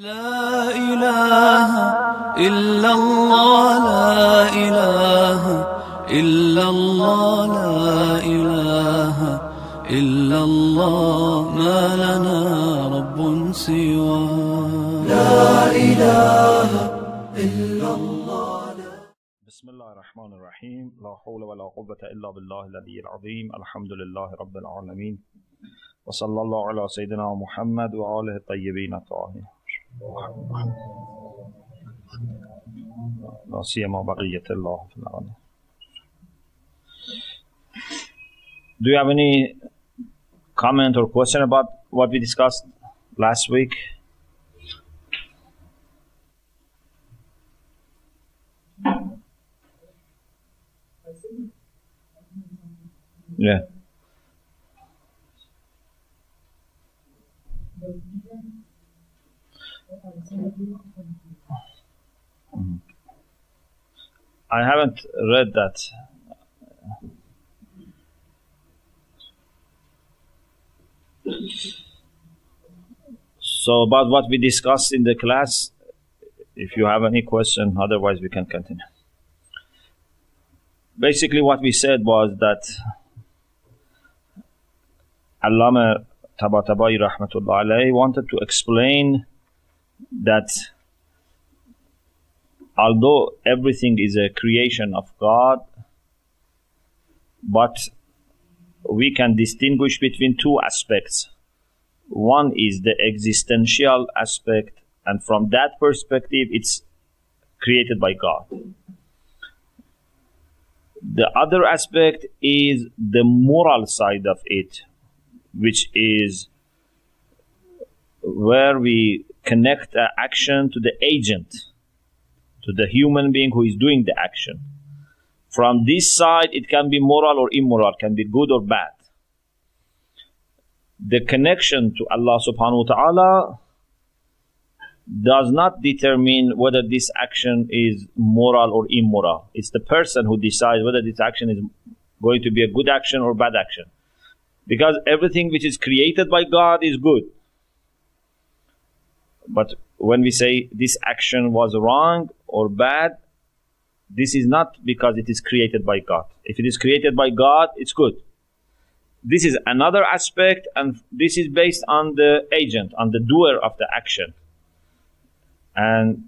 لا إله إلا الله لا إله إلا الله لا إله إلا الله ما لنا رب سوى لا إله إلا الله بسم الله الرحمن الرحيم. لا حول ولا قوة إلا بالله العلي العظيم. الحمد لله رب العالمين. وصلى الله على سيدنا محمد وآله الطيبين الطاهرين. لا سيما بقية الله في العالم Do you have any comment or question about what we discussed last week? Yeah. I haven't read that. So about what we discussed in the class, if you have any question, otherwise we can continue. Basically what we said was that Allama Tabatabai Rahmatullah wanted to explain that although everything is a creation of God, but we can distinguish between two aspects. One is the existential aspect, and from that perspective, it's created by God. The other aspect is the moral side of it, which is where we connect the action to the agent, to the human being who is doing the action. From this side, it can be moral or immoral, can be good or bad. The connection to Allah subhanahu wa ta'ala does not determine whether this action is moral or immoral. It's the person who decides whether this action is going to be a good action or bad action. Because everything which is created by God is good. But when we say this action was wrong or bad, this is not because it is created by God. If it is created by God, it's good. This is another aspect, and this is based on the agent, on the doer of the action. And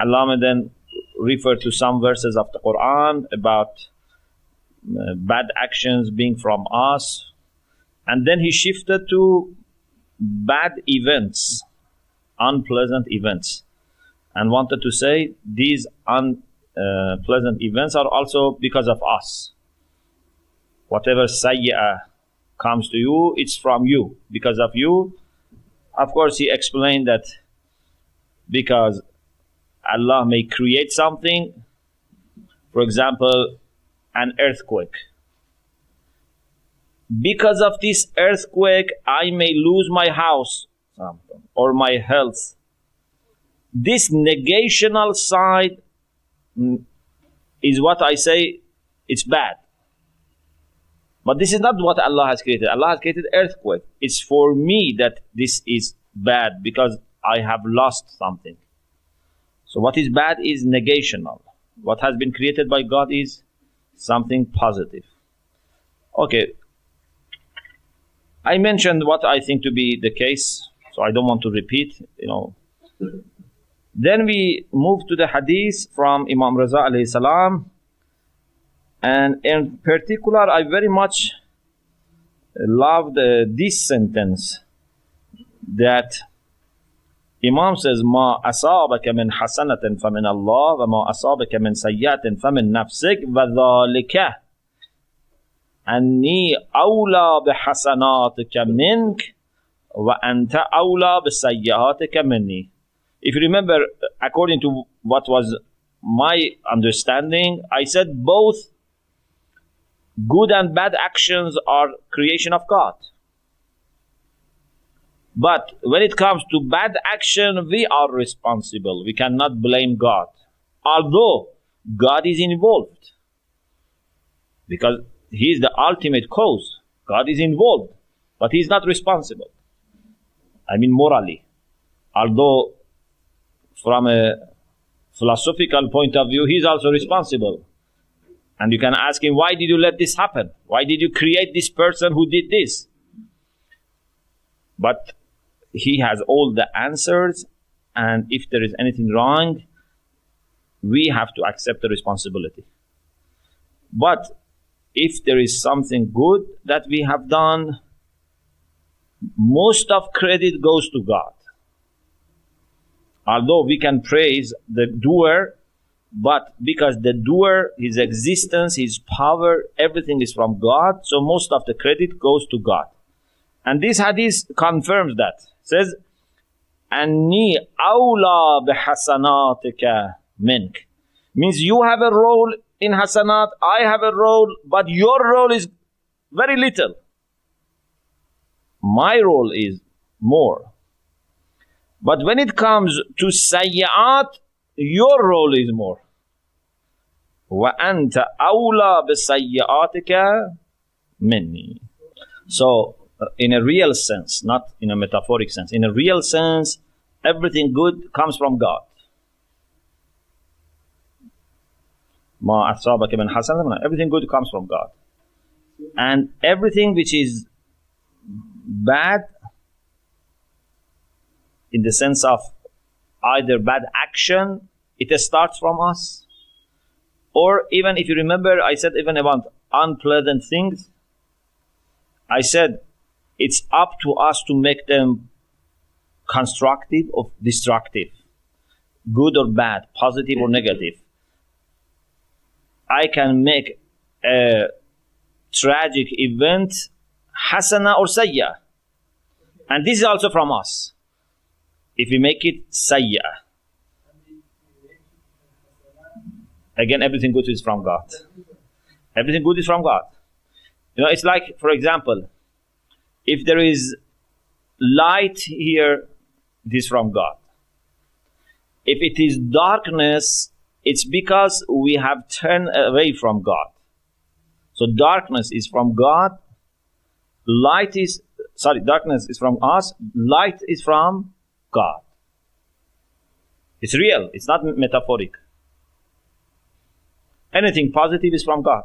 Allama then referred to some verses of the Quran about uh, bad actions being from us. And then he shifted to bad events, unpleasant events, and wanted to say these unpleasant uh, events are also because of us. Whatever sayyah comes to you, it's from you, because of you. Of course, he explained that because Allah may create something, for example, an earthquake. Because of this earthquake, I may lose my house or my health. This negational side mm, is what I say it's bad. But this is not what Allah has created. Allah has created earthquake. It's for me that this is bad because I have lost something. So what is bad is negational. What has been created by God is something positive. Okay. I mentioned what I think to be the case, so I don't want to repeat, you know. Then we move to the hadith from Imam Raza alayhi salam. And in particular, I very much loved uh, this sentence that Imam says, ما أصابك من حسنة فمن الله وما أصابك من سيئة فمن نفسك وذلك أني أولى بحسناتك منك if you remember, according to what was my understanding, I said both good and bad actions are creation of God. But when it comes to bad action, we are responsible. We cannot blame God. Although God is involved. Because He is the ultimate cause. God is involved. But He is not responsible. I mean morally. although from a philosophical point of view, he's also responsible. And you can ask him, why did you let this happen? Why did you create this person who did this? But he has all the answers, and if there is anything wrong, we have to accept the responsibility. But if there is something good that we have done, most of credit goes to God. Although we can praise the doer, but because the doer, his existence, his power, everything is from God, so most of the credit goes to God. And this hadith confirms that. It says, Anni awla bihasanatika mink. Means you have a role in hasanat, I have a role, but your role is very little. My role is more. But when it comes to sayyat, your role is more. وأنت أولى بسيئاتك مني. So, uh, in a real sense, not in a metaphoric sense, in a real sense, everything good comes from God. ما أصابك من حسنة everything good comes from God. And everything which is bad in the sense of either bad action, it starts from us. Or even if you remember, I said even about unpleasant things, I said it's up to us to make them constructive or destructive, good or bad, positive or negative. I can make a tragic event hasana or sayya. And this is also from us. If we make it sayya, again, everything good is from God. Everything good is from God. You know, it's like, for example, if there is light here, this from God. If it is darkness, it's because we have turned away from God. So darkness is from God. Light is, sorry, darkness is from us. Light is from God. It's real. It's not metaphoric. Anything positive is from God.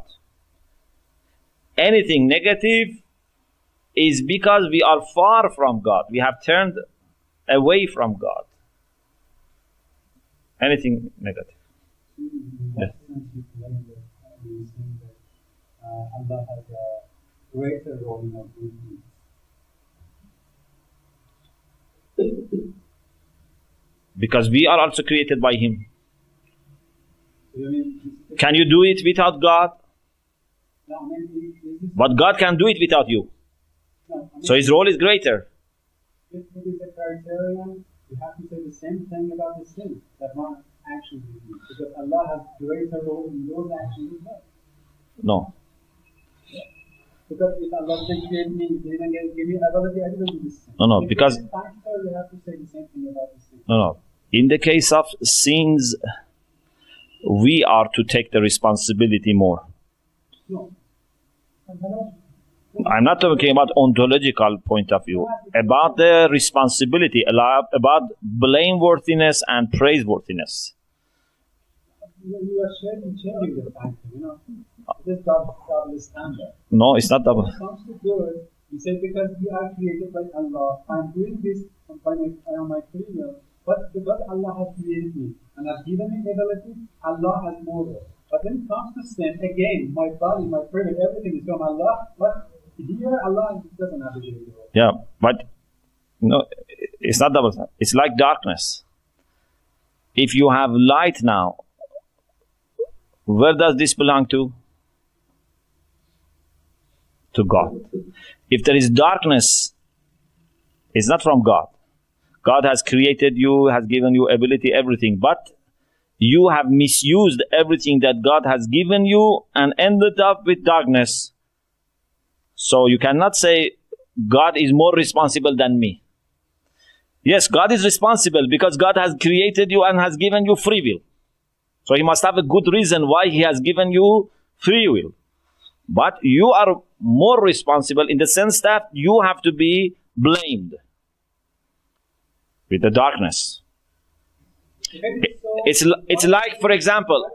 Anything negative is because we are far from God. We have turned away from God. Anything negative. Yes. Allah has a greater role in our duties. Because we are also created by Him. Can you do it without God? no, I mean, is this, But God can do it without you. no, I mean, So His role is greater. if it is a criterion, you have to say the same thing about the sin that one action we. Because Allah has greater role in those actions as well. No. Because if Allah didn't me, didn't give give me ability, I didn't do this sin. No, no, If because- it is factor, you have to say the same thing about the sin. No, no. In the case of sins, we are to take the responsibility more. No. I'm not talking about ontological point of view, about the responsibility, about blameworthiness and praiseworthiness. You, are changing the factor, you know. This double, double standard. No, it's not double. When it comes to good, you say because we are created by Allah, I'm doing this by my, on my free will, but because Allah has created me and has given me ability, Allah has more. But when it comes to sin, again, my body, my will, everything is from Allah, but here Allah doesn't have a. Yeah, but no, it's not double. It's like darkness. If you have light now, where does this belong to? To God. If there is darkness, it's not from God. God has created you, has given you ability, everything, but you have misused everything that God has given you and ended up with darkness. So you cannot say God is more responsible than me. Yes, God is responsible because God has created you and has given you free will. So he must have a good reason why he has given you free will. But you are more responsible in the sense that you have to be blamed. with the darkness. It's, it's like, for example,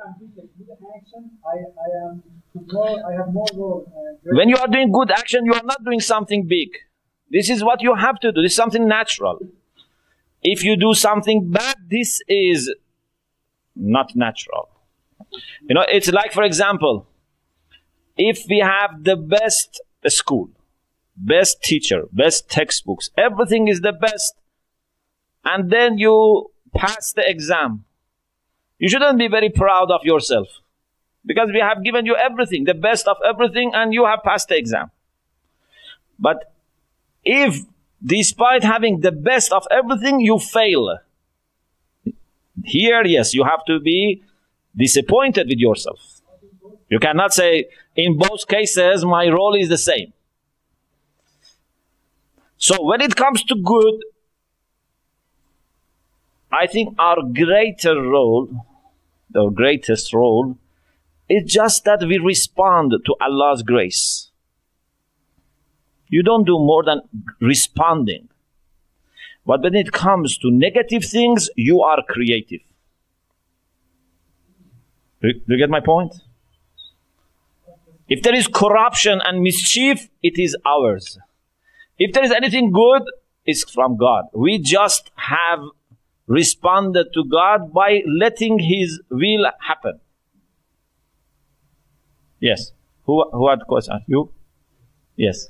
when you are doing good action, you are not doing something big. This is what you have to do. This is something natural. If you do something bad, this is not natural. You know, it's like, for example, if we have the best school, best teacher, best textbooks, everything is the best, and then you pass the exam, you shouldn't be very proud of yourself because we have given you everything, the best of everything, and you have passed the exam. But if, despite having the best of everything, you fail, here, yes, you have to be disappointed with yourself. You cannot say, in both cases, my role is the same. So when it comes to good, I think our greater role, the greatest role, is just that we respond to Allah's grace. You don't do more than responding. But when it comes to negative things, you are creative. Do you- do you get my point? If there is corruption and mischief, it is ours. If there is anything good, it's from God. We just have responded to God by letting His will happen. Yes. Who, who had question? You? Yes.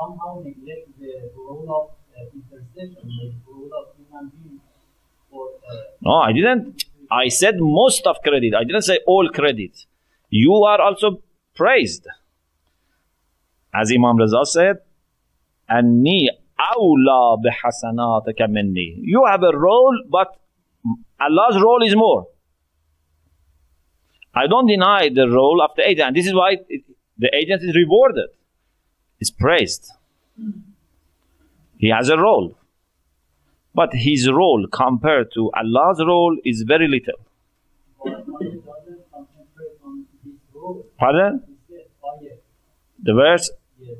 somehow neglect the role of uh, intercession, the role of human beings for uh, No, I didn't. I said most of credit. I didn't say all credit. You are also praised. As Imam Raza said, أني أولى بحسناتك مني. You have a role, but Allah's role is more. I don't deny the role of the agent. And this is why it, the agent is rewarded. Is praised. He has a role. But his role compared to Allah's role is very little. one one doesn't concentrate on this role. Pardon? He said, oh yes, The verse yes.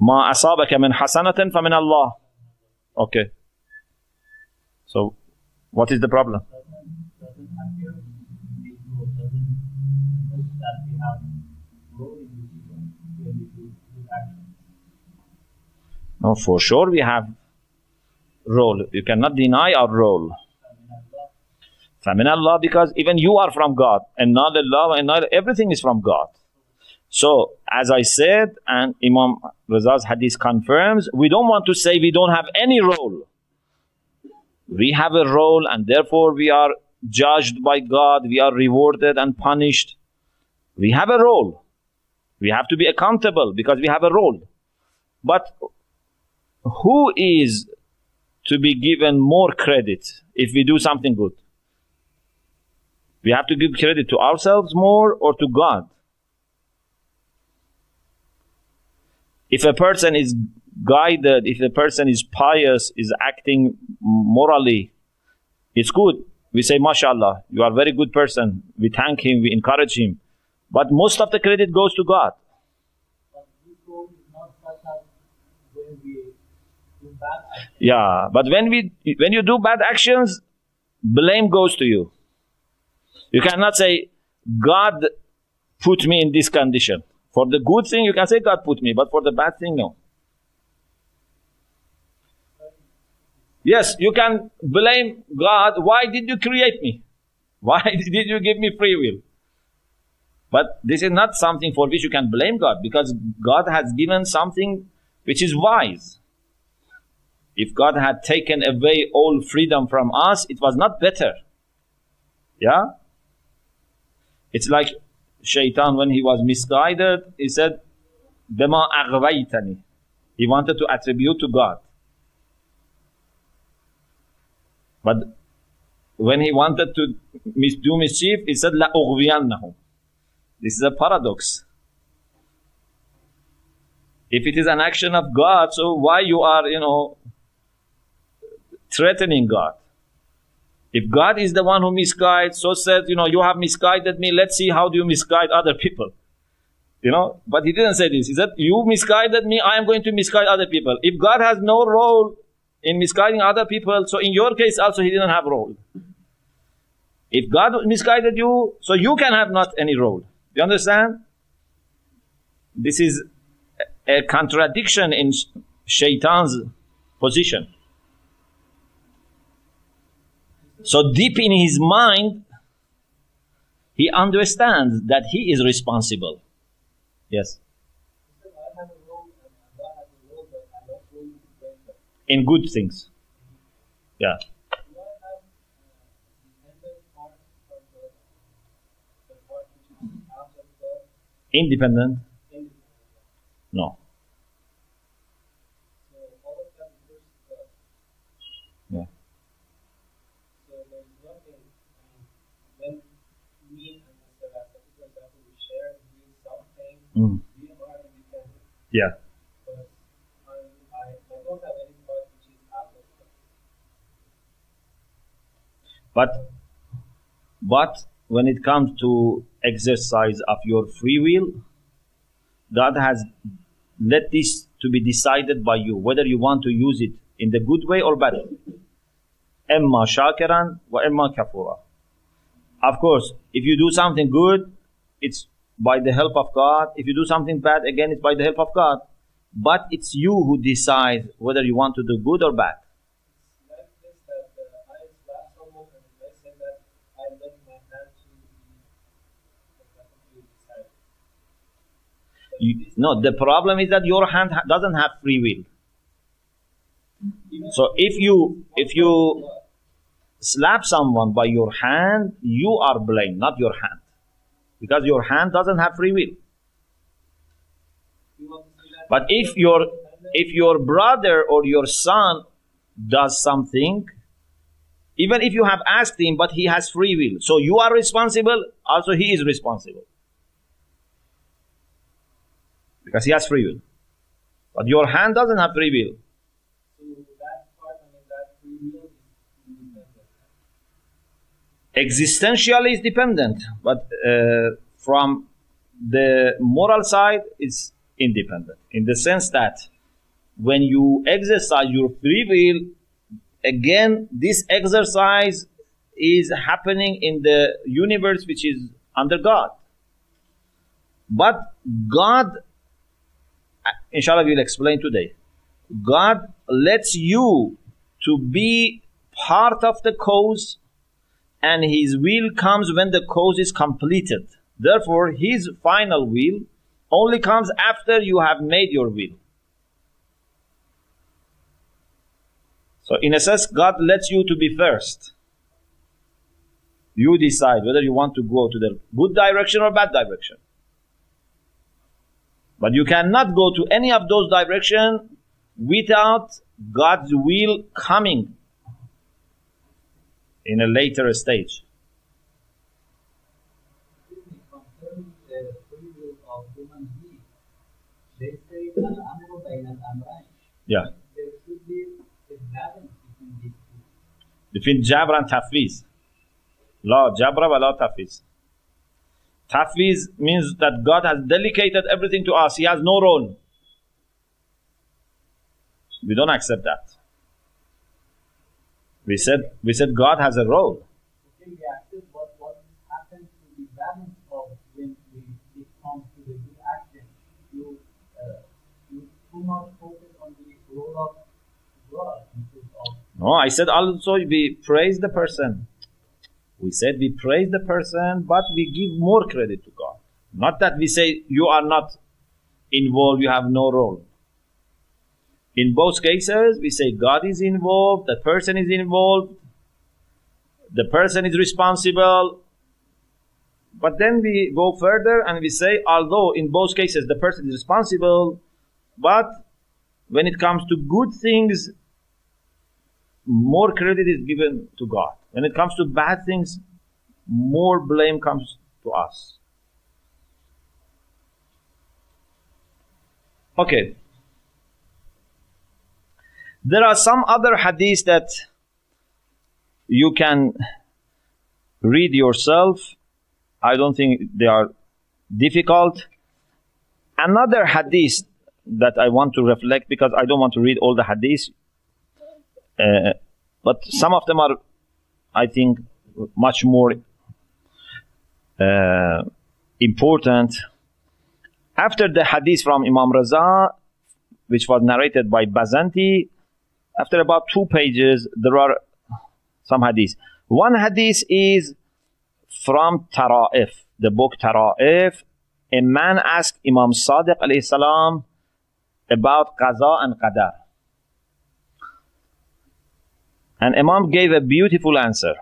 ما أصابك من حسنة فمن الله. Okay. So, what is the problem? No, for sure we have role. You cannot deny our role. Famin Allah, because even you are from God. And not Allah, and not everything is from God. So, as I said, and Imam Raza's hadith confirms, we don't want to say we don't have any role. We have a role and therefore we are judged by God, we are rewarded and punished. We have a role. We have to be accountable because we have a role. But who is to be given more credit if we do something good? We have to give credit to ourselves more or to God? If a person is guided, if a person is pious, is acting morally, it's good. We say, MashaAllah, you are a very good person. We thank him, we encourage him. But most of the credit goes to God. But this role is not such as when we do bad actions. Yeah, but when we when you do bad actions, blame goes to you. You cannot say God put me in this condition. For the good thing, you can say God put me, but for the bad thing, no. Yes, you can blame God. Why did you create me? Why did you give me free will? But this is not something for which you can blame God because God has given something which is wise. If God had taken away all freedom from us, it was not better. Yeah? It's like Shaitan when he was misguided, he said, Bema aghwaytani. He wanted to attribute to God. But when he wanted to do mischief, he said, La ughwiyannahum. This is a paradox. If it is an action of God, so why you are, you know, threatening God? If God is the one who misguides, so said, you know, you have misguided me, let's see how do you misguide other people. You know, but he didn't say this. He said, you misguided me, I am going to misguide other people. If God has no role in misguiding other people, so in your case also he didn't have role. If God misguided you, so you can have not any role. You understand? This is a contradiction in Shaitan's position. So deep in his mind, he understands that he is responsible. Yes. In good things. Yeah. Independent? Allah has a role, but I don't really explain that. In good things. Yeah. Do I have uh, dependent parts from the, the part which is out of God? Independent? In No. so all of them refers to God. Yeah. So there's nothing, um, when me and Mr. Rafati, for example, we share and do something, Mm. we are independent. Yeah. But I, I, I don't have any part which is Mm. of God. But but when it comes to exercise of your free will, God has let this to be decided by you, whether you want to use it in the good way or bad. Emma shakiran wa emma kafura. Of course, if you do something good, it's by the help of God. If you do something bad, again, it's by the help of God. But it's you who decide whether you want to do good or bad. You, no, the problem is that your hand ha- doesn't have free will. So if you if you slap someone by your hand, you are blamed, not your hand, because your hand doesn't have free will. But if your if your brother or your son does something, even if you have asked him, but he has free will, so you are responsible. Also, he is responsible because he has free will. But your hand doesn't have free will. So that part, I mean, that free will is independent. Existentially is dependent, but uh, from the moral side, it's independent in the sense that when you exercise your free will, again, this exercise is happening in the universe which is under God. But God, inshallah, we'll explain today. God lets you to be part of the cause and his will comes when the cause is completed. Therefore, his final will only comes after you have made your will. So, in a sense, God lets you to be first. You decide whether you want to go to the good direction or bad direction. But you cannot go to any of those directions without God's will coming in a later stage. Yeah. Between Jabr and Tafwiz. La Jabra wa la. Tafwiz means that God has delegated everything to us. He has no role. We don't accept that. We said we said God has a role. Okay, we accept what, what happens to the balance of when we, it comes to the good action. You, uh, you too much focus on the role of God instead of No, I said also we praise the person. We said we praise the person, but we give more credit to God. Not that we say you are not involved, you have no role. In both cases, we say God is involved, the person is involved, the person is responsible. But then we go further and we say, although in both cases the person is responsible, but when it comes to good things, more credit is given to God. When it comes to bad things, more blame comes to us. Okay. There are some other hadiths that you can read yourself. I don't think they are difficult. Another hadith that I want to reflect because I don't want to read all the hadiths, uh, but some of them are, I think, much more uh, important. After the hadith from Imam Raza, which was narrated by Bazanti, after about two pages, there are some hadiths. One hadith is from Tara'if, the book Tara'if. A man asked Imam Sadiq alayhi salam about Qaza and Qadar. And Imam gave a beautiful answer.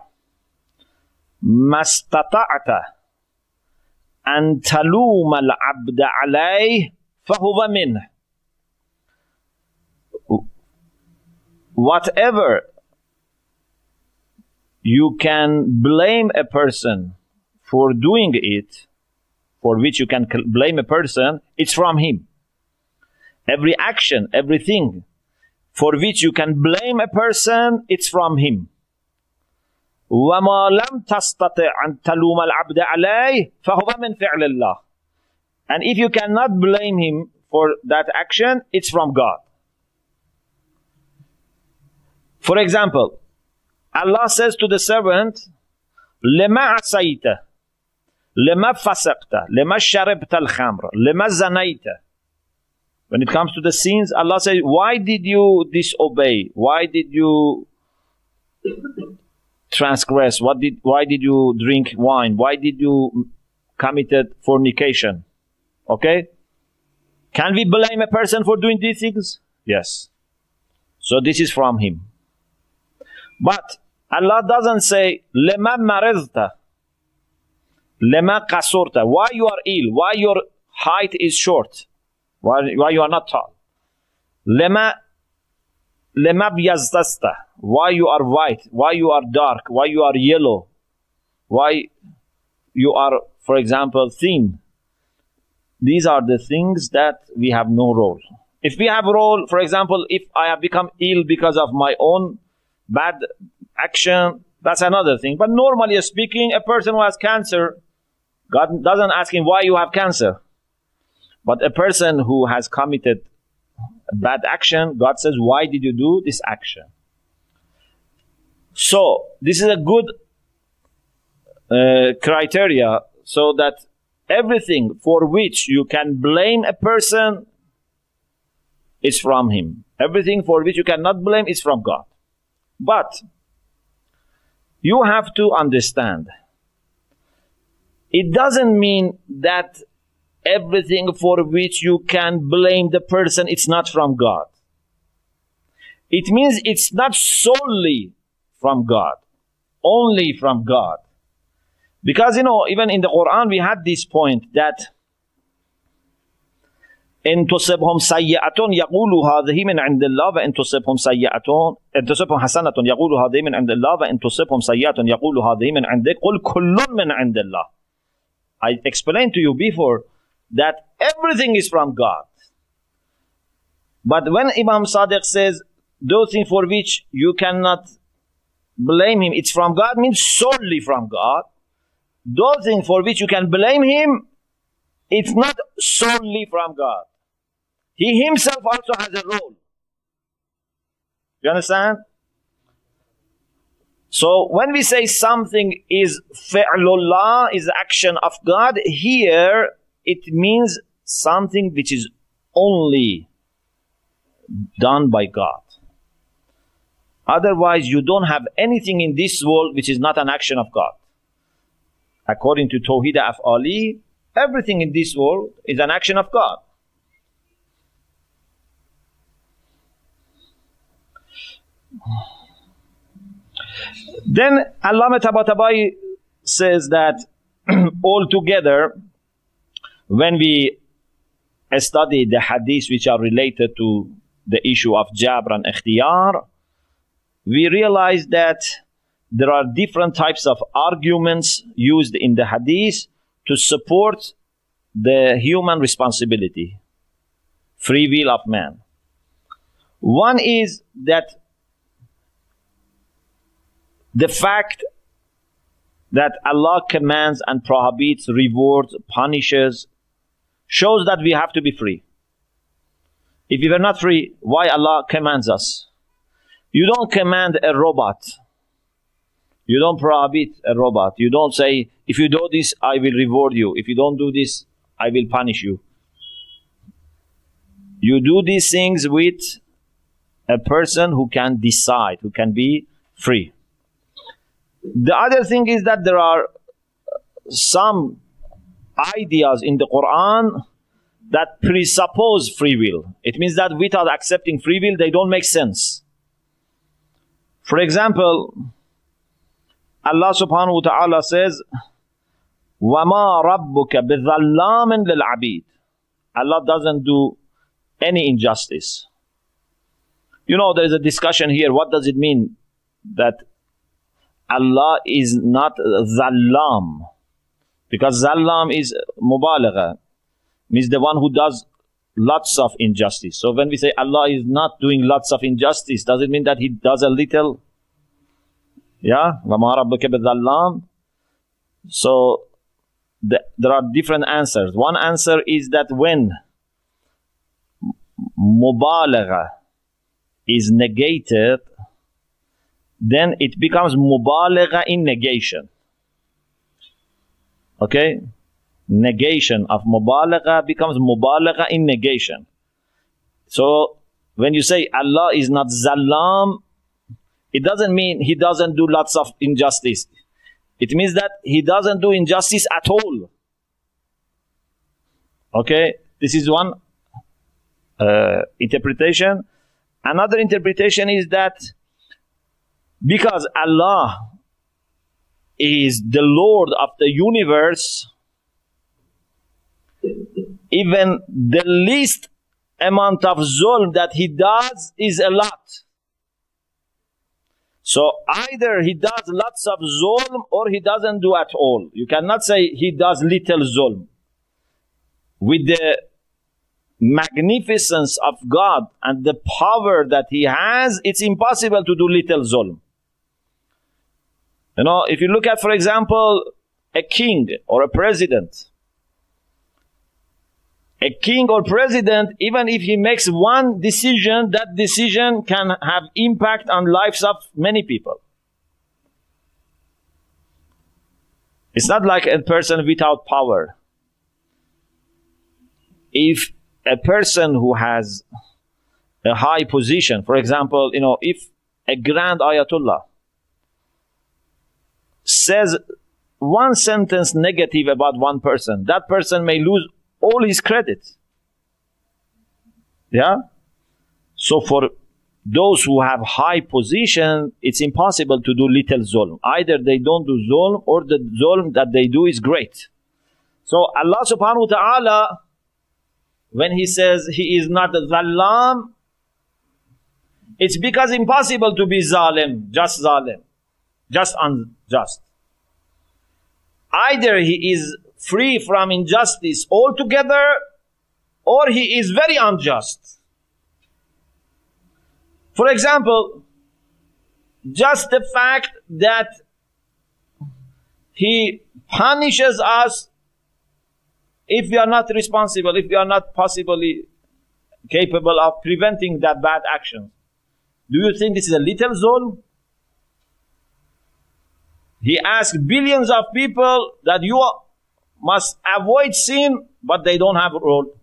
ما استطعت أن تلوم العبد عليه فهو منه. Whatever you can blame a person for doing it, for which you can blame a person, it's from him. Every action, everything for which you can blame a person, it's from him. وما لم تستطع أن تلوم العبد عليه فهو من فعل الله. And if you cannot blame him for that action, it's from God. For example, Allah says to the servant, لما عصيت لما فسقت لما شربت الخمر لما زنيت when it comes to the sins, Allah says, Why did you disobey? Why did you transgress? What did, why did you drink wine? Why did you committed fornication? Okay? Can we blame a person for doing these things? Yes. So this is from him. But Allah doesn't say, Lema marizta. Lema qasurta. Why you are ill? Why your height is short? Why, why you are not tall? Lema lema byazdasta. Why you are white? Why you are dark? Why you are yellow? Why you are, for example, thin? These are the things that we have no role. If we have role, for example, if I have become ill because of my own bad action, that's another thing. But normally speaking, a person who has cancer, God doesn't ask him why you have cancer. But a person who has committed bad action, God says, why did you do this action? So, this is a good uh, criteria so that everything for which you can blame a person is from him. Everything for which you cannot blame is from God. But you have to understand it doesn't mean that everything for which you can blame the person it's not from God. It means it's not solely from God, only from God. Because you know, even in the Quran we had this point that إن تصبهم سيئة يقولوا هذه من عند الله وإن تصبهم سيئة إن تصبهم حسنة يقولوا هذه من عند الله وإن تصبهم سيئة يقولوا هذه من عندك قل كل من عند الله I explained to you before that everything is from God. But when Imam Sadiq says those things for which you cannot blame him, it's from God, means solely from God. Those things for which you can blame him, it's not solely from God. He himself also has a role. You understand? So when we say something is fi'lullah, is action of God, here it means something which is only done by God. Otherwise, you don't have anything in this world which is not an action of God. According to Tawhid Af'ali, everything in this world is an action of God. Then Allama Tabatabai says that altogether, when we study the hadiths which are related to the issue of Jabr and Ikhtiyar, we realize that there are different types of arguments used in the hadith to support the human responsibility, free will of man. One is that the fact that Allah commands and prohibits, rewards, punishes, shows that we have to be free. If we were not free, why Allah commands us? You don't command a robot. You don't prohibit a robot. You don't say, if you do this, I will reward you. If you don't do this, I will punish you. You do these things with a person who can decide, who can be free. The other thing is that there are some ideas in the Quran that presuppose free will. It means that without accepting free will, they don't make sense. For example, Allah subhanahu wa ta'ala says, وَمَا رَبُّكَ بِظَلَّامٍ لِلْعَبِيدِ Allah doesn't do any injustice. You know, there is a discussion here. What does it mean that Allah is not Zallam? Because Zallam is mubalagha, means the one who does lots of injustice. So when we say Allah is not doing lots of injustice, does it mean that He does a little? Yeah? وَمَا رَبُّكَ بِظَلَّامٍ So the, there are different answers. One answer is that when mubalagha is negated, then it becomes mubalagha in negation. Okay? Negation of mubalagha becomes mubalagha in negation. So when you say Allah is not zalam, it doesn't mean he doesn't do lots of injustice. It means that he doesn't do injustice at all. Okay? This is one uh, interpretation. Another interpretation is that because Allah is the Lord of the universe, even the least amount of zulm that he does is a lot. So either he does lots of zulm or he doesn't do at all. You cannot say he does little zulm. With the magnificence of God and the power that he has, it's impossible to do little zulm. You know, if you look at, for example, a king or a president, a king or president, even if he makes one decision, that decision can have impact on lives of many people. It's not like a person without power. If a person who has a high position, for example, you know, if a grand ayatollah says one sentence negative about one person, that person may lose all his credit. Yeah? So for those who have high position, it's impossible to do little zulm. Either they don't do zulm or the zulm that they do is great. So Allah subhanahu wa ta'ala, when He says He is not a zalam, it's because impossible to be zalim, just zalim, just unjust. Either He is free from injustice altogether, or he is very unjust. For example, just the fact that he punishes us if we are not responsible, if we are not possibly capable of preventing that bad action. Do you think this is a little zulm? He asked billions of people that you must avoid sin, but they don't have a role.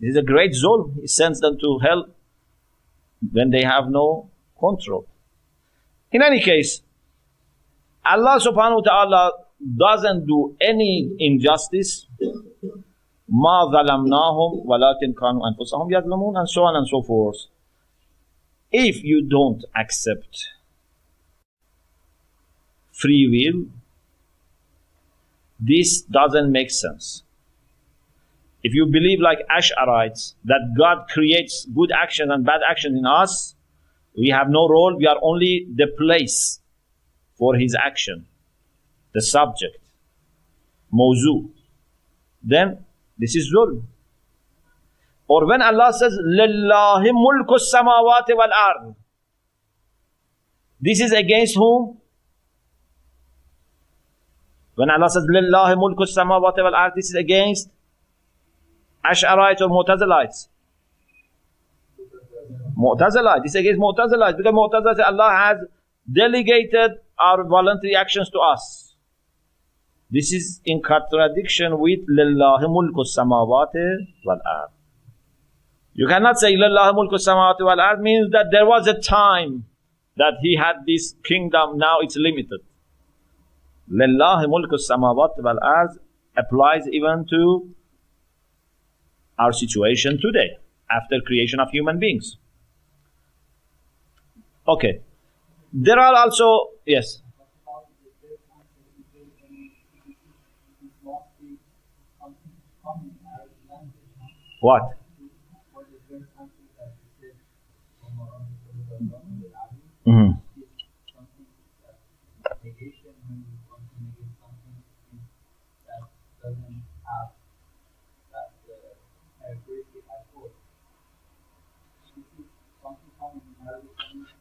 This is a great zulm. He sends them to hell when they have no control. In any case, Allah subhanahu wa ta'ala doesn't do any injustice. ما ظلمناهم ولكن كانوا أنفسهم يظلمون and so on and so forth. If you don't accept free will, this doesn't make sense. If you believe like Ash'arites that God creates good action and bad action in us, we have no role, we are only the place for his action, the subject, mawzu. Then this is zulm. Or when Allah says, لِلَّهِ مُلْكُ السَّمَاوَاتِ وَالْأَرْضِ This is against whom? When Allah says, لِلَّهِ مُلْكُ السَّمَاوَاتِ وَالْأَرْضِ This is against Ash'arites or Mu'tazilites. Mu'tazilite. This is against Mu'tazilite because Mu'tazilite say Allah has delegated our voluntary actions to us. This is in contradiction with لِلَّهِ مُلْكُ السَّمَاوَاتِ وَالْأَرْضِ You cannot say لِلَّهِ مُلْكُ السَّمَاوَاتِ وَالْأَرْضِ means that there was a time that he had this kingdom, now it's limited. لِلَّهِ مُلْكُ السَّمَاوَاتِ وَالْأَرْضِ applies even to our situation today, after creation of human beings. Okay. There are also, yes. What? hmm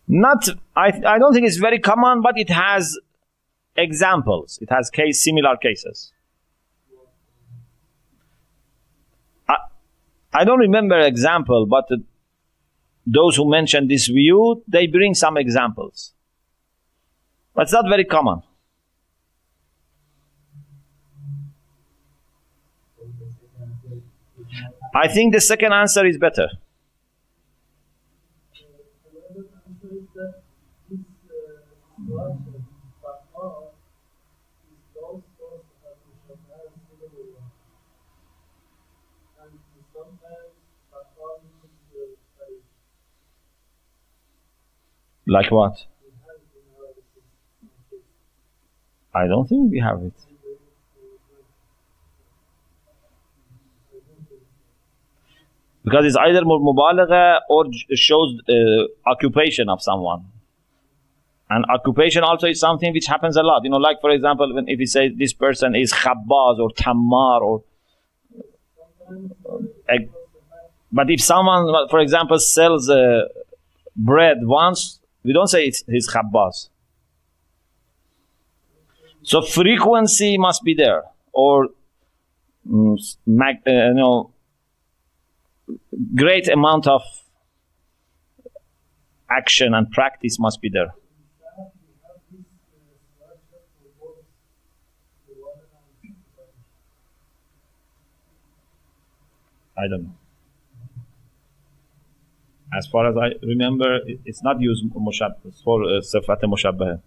Not, I, I don't think it's very common, but it has examples. It has case, similar cases. I, I don't remember example, but those who mention this view, they bring some examples. But it's not very common. I think the second answer is better. Like what? I don't think we have it. Because it's either mubalagha or shows uh, occupation of someone. And occupation also is something which happens a lot. You know, like for example, when if you say this person is khabbaz or tammar or. Uh, but if someone, for example, sells uh, bread once, we don't say it's his khabbaz. So frequency must be there, or mm, mag, uh, you know, great amount of action and practice must be there. I don't know. As far as I remember, it's not used for uh, mushabbah.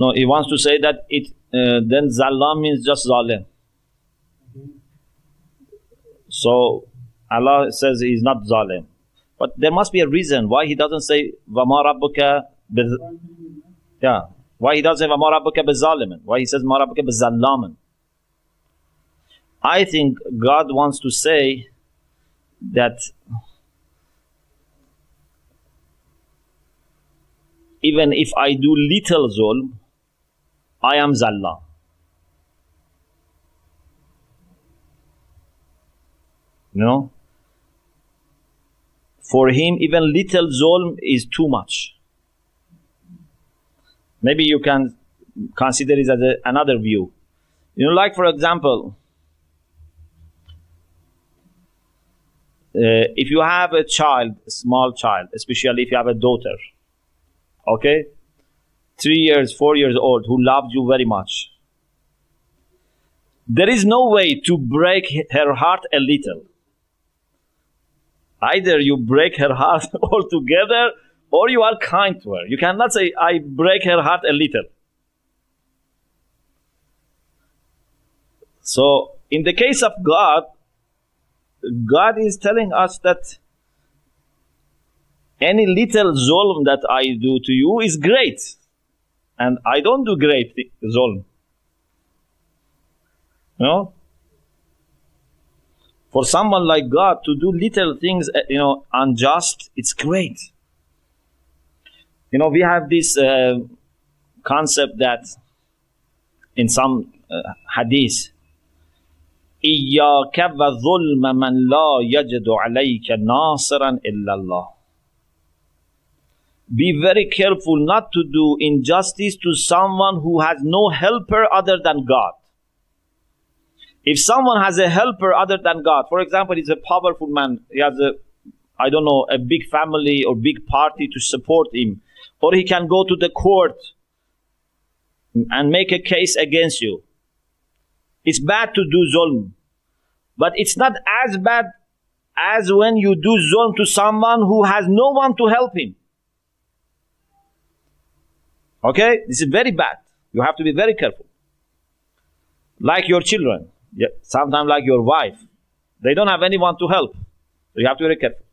No, he wants to say that it uh, then zallam means just zalim. So Allah says he is not zalim. But there must be a reason why he doesn't say Vama Rabbuka Yeah. Why he doesn't say Vama Rabbuka bizalimin? Why he says Vama Rabbuka bizallamin? I think God wants to say that even if I do little zulm, I am zallam. You know? For him, even little zulm is too much. Maybe you can consider it as a, another view. You know, like for example, uh, if you have a child, a small child, especially if you have a daughter, okay, three years, four years old, who loves you very much, there is no way to break her heart a little. Either you break her heart altogether or you are kind to her. You cannot say, I break her heart a little. So, in the case of God, God is telling us that any little zulm that I do to you is great. And I don't do great zulm. No? For someone like God to do little things, eh, you know, unjust, it's great. You know, we have this uh, concept that in some uh, hadith, إياك وظلم من لا يجد عليك ناصرا إلا الله Be very careful not to do injustice to someone who has no helper other than God. If someone has a helper other than God, for example, he's a powerful man, he has a, I don't know, a big family or big party to support him, or he can go to the court and make a case against you. It's bad to do zulm. But it's not as bad as when you do zulm to someone who has no one to help him. Okay? This is very bad. You have to be very careful. Like your children. Yeah, sometimes like your wife. They don't have anyone to help. So you have to be very careful.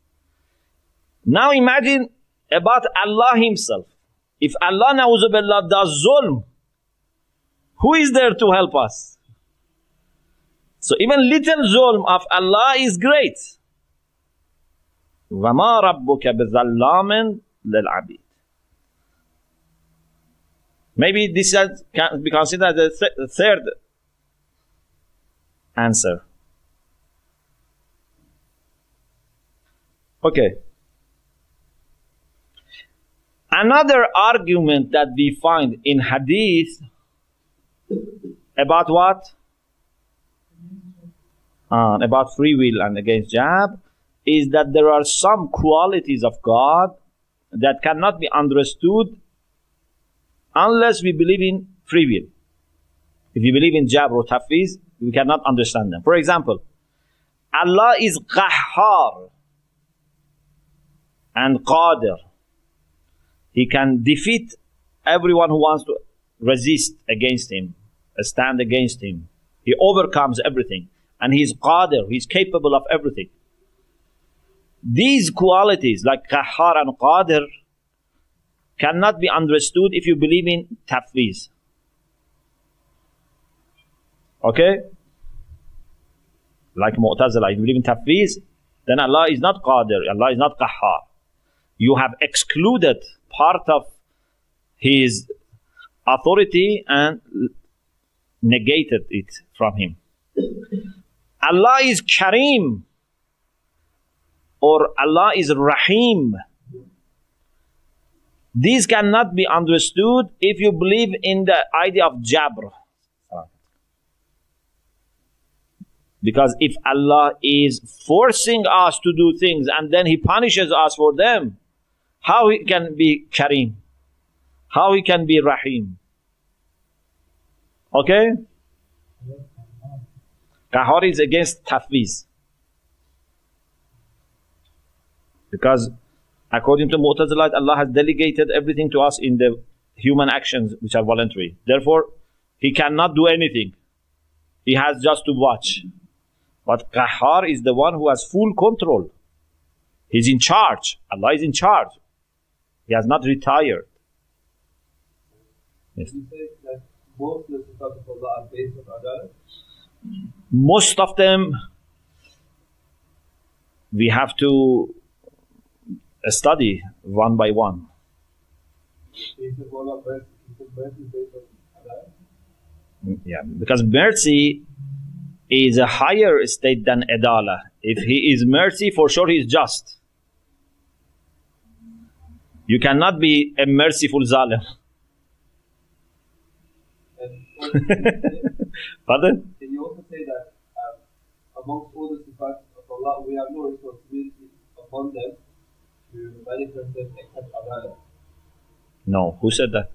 Now imagine about Allah Himself. If Allah Na'uzubillah does zulm, who is there to help us? So even little zulm of Allah is great. وَمَا رَبُّكَ بِظَلَّامٍ لِلْعَبِيدِ Maybe this can be considered the third answer. Okay. Another argument that we find in hadith about what? Uh, about free will and against jabr is that there are some qualities of God that cannot be understood unless we believe in free will. If you believe in jabr or tafwiz, we cannot understand them. For example, Allah is qahhar and qadir. He can defeat everyone who wants to resist against him, stand against him. He overcomes everything. And he's qadir, he's capable of everything. These qualities like qahhar and qadir cannot be understood if you believe in tafwiz. Okay? Like Mu'tazila, if you believe in tafwiz, then Allah is not qadir, Allah is not qahhar. You have excluded part of His authority and negated it from Him. Allah is Kareem or Allah is Rahim. These cannot be understood if you believe in the idea of Jabr. Because if Allah is forcing us to do things and then He punishes us for them, how He can be Kareem? How He can be Rahim? Okay? Qahar is against tafwiz. Because according to Mu'tazilah, Allah has delegated everything to us in the human actions which are voluntary. Therefore, He cannot do anything. He has just to watch. But Qahar is the one who has full control. He's in charge. Allah is in charge. He has not retired. Yes. You say that most of the sifat of Allah are based on adalah? Most of them, we have to study one by one. Based on Allah, mercy, you said mercy is based on adalah? Yeah, because mercy is a higher state than adala. If he is mercy, for sure he is just. You cannot be a merciful zalim. Pardon? can you also say that um, amongst all the sifat of Allah, we have no responsibility upon them to manifest them except adalah? No. Who said that?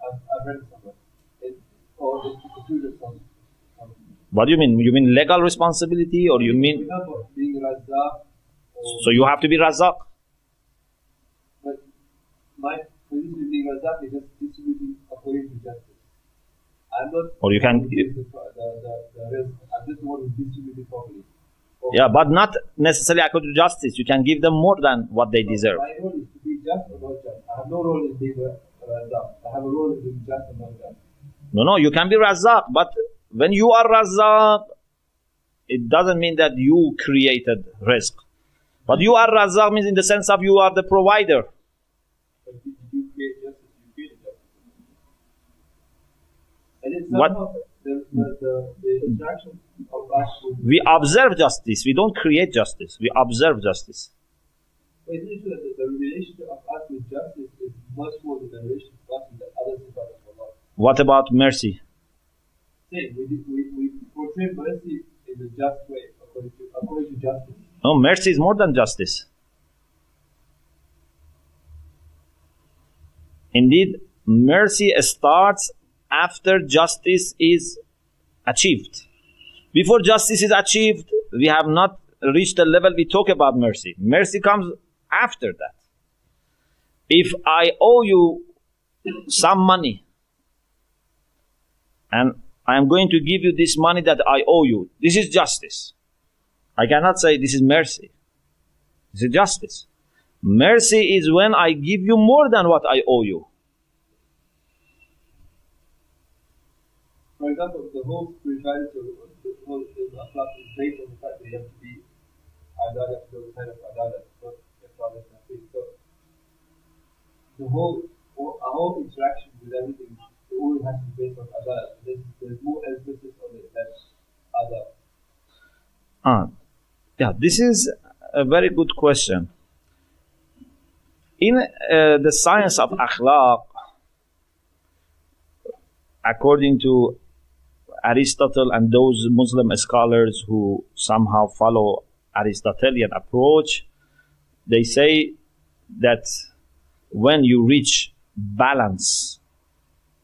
I've, I've or it's from, from What do you mean? You mean legal responsibility or you mean being Razzaq or so you have to be razak? But my position in being Razzaq is just distributing according to justice. I'm not. Or you can- the, the, the, rizq. I'm just the one who distributes it properly. Or- Yeah, but not necessarily according to justice. You can give them more than what they deserve. My role is to be just or not just. I have no role in being Razzaq. I have a role in being just and not just. No, no, you can be razak, but when you are razak, it doesn't mean that you created rizq. But you are razak means in the sense of you are the provider. But did you create justice? You created justice. I it's What- the, the, the, We observe justice. We don't create justice. We observe justice. But it is true that the, relationship of us with justice is much more than the relationship of us with the other sifat of Allah. What about mercy? Same, we, we, we portray mercy in a just way, according to, according to justice. No, mercy is more than justice. Indeed, mercy starts after justice is achieved. Before justice is achieved, we have not reached the level we talk about mercy. Mercy comes after that. If I owe you some money and I am going to give you this money that I owe you, this is justice. I cannot say this is mercy. This is justice. Mercy is when I give you more than what I owe you. For example, the whole spirituality of the whole is based on the fact that you have to be adalah to the side of nothing. So the whole, whole- our whole interaction with everything, has to on adalah. There's, there's more emphasis on it than other. Ah, yeah, this is a very good question. In uh, the science of akhlaq, according to Aristotle and those Muslim scholars who somehow follow Aristotelian approach, they say that when you reach balance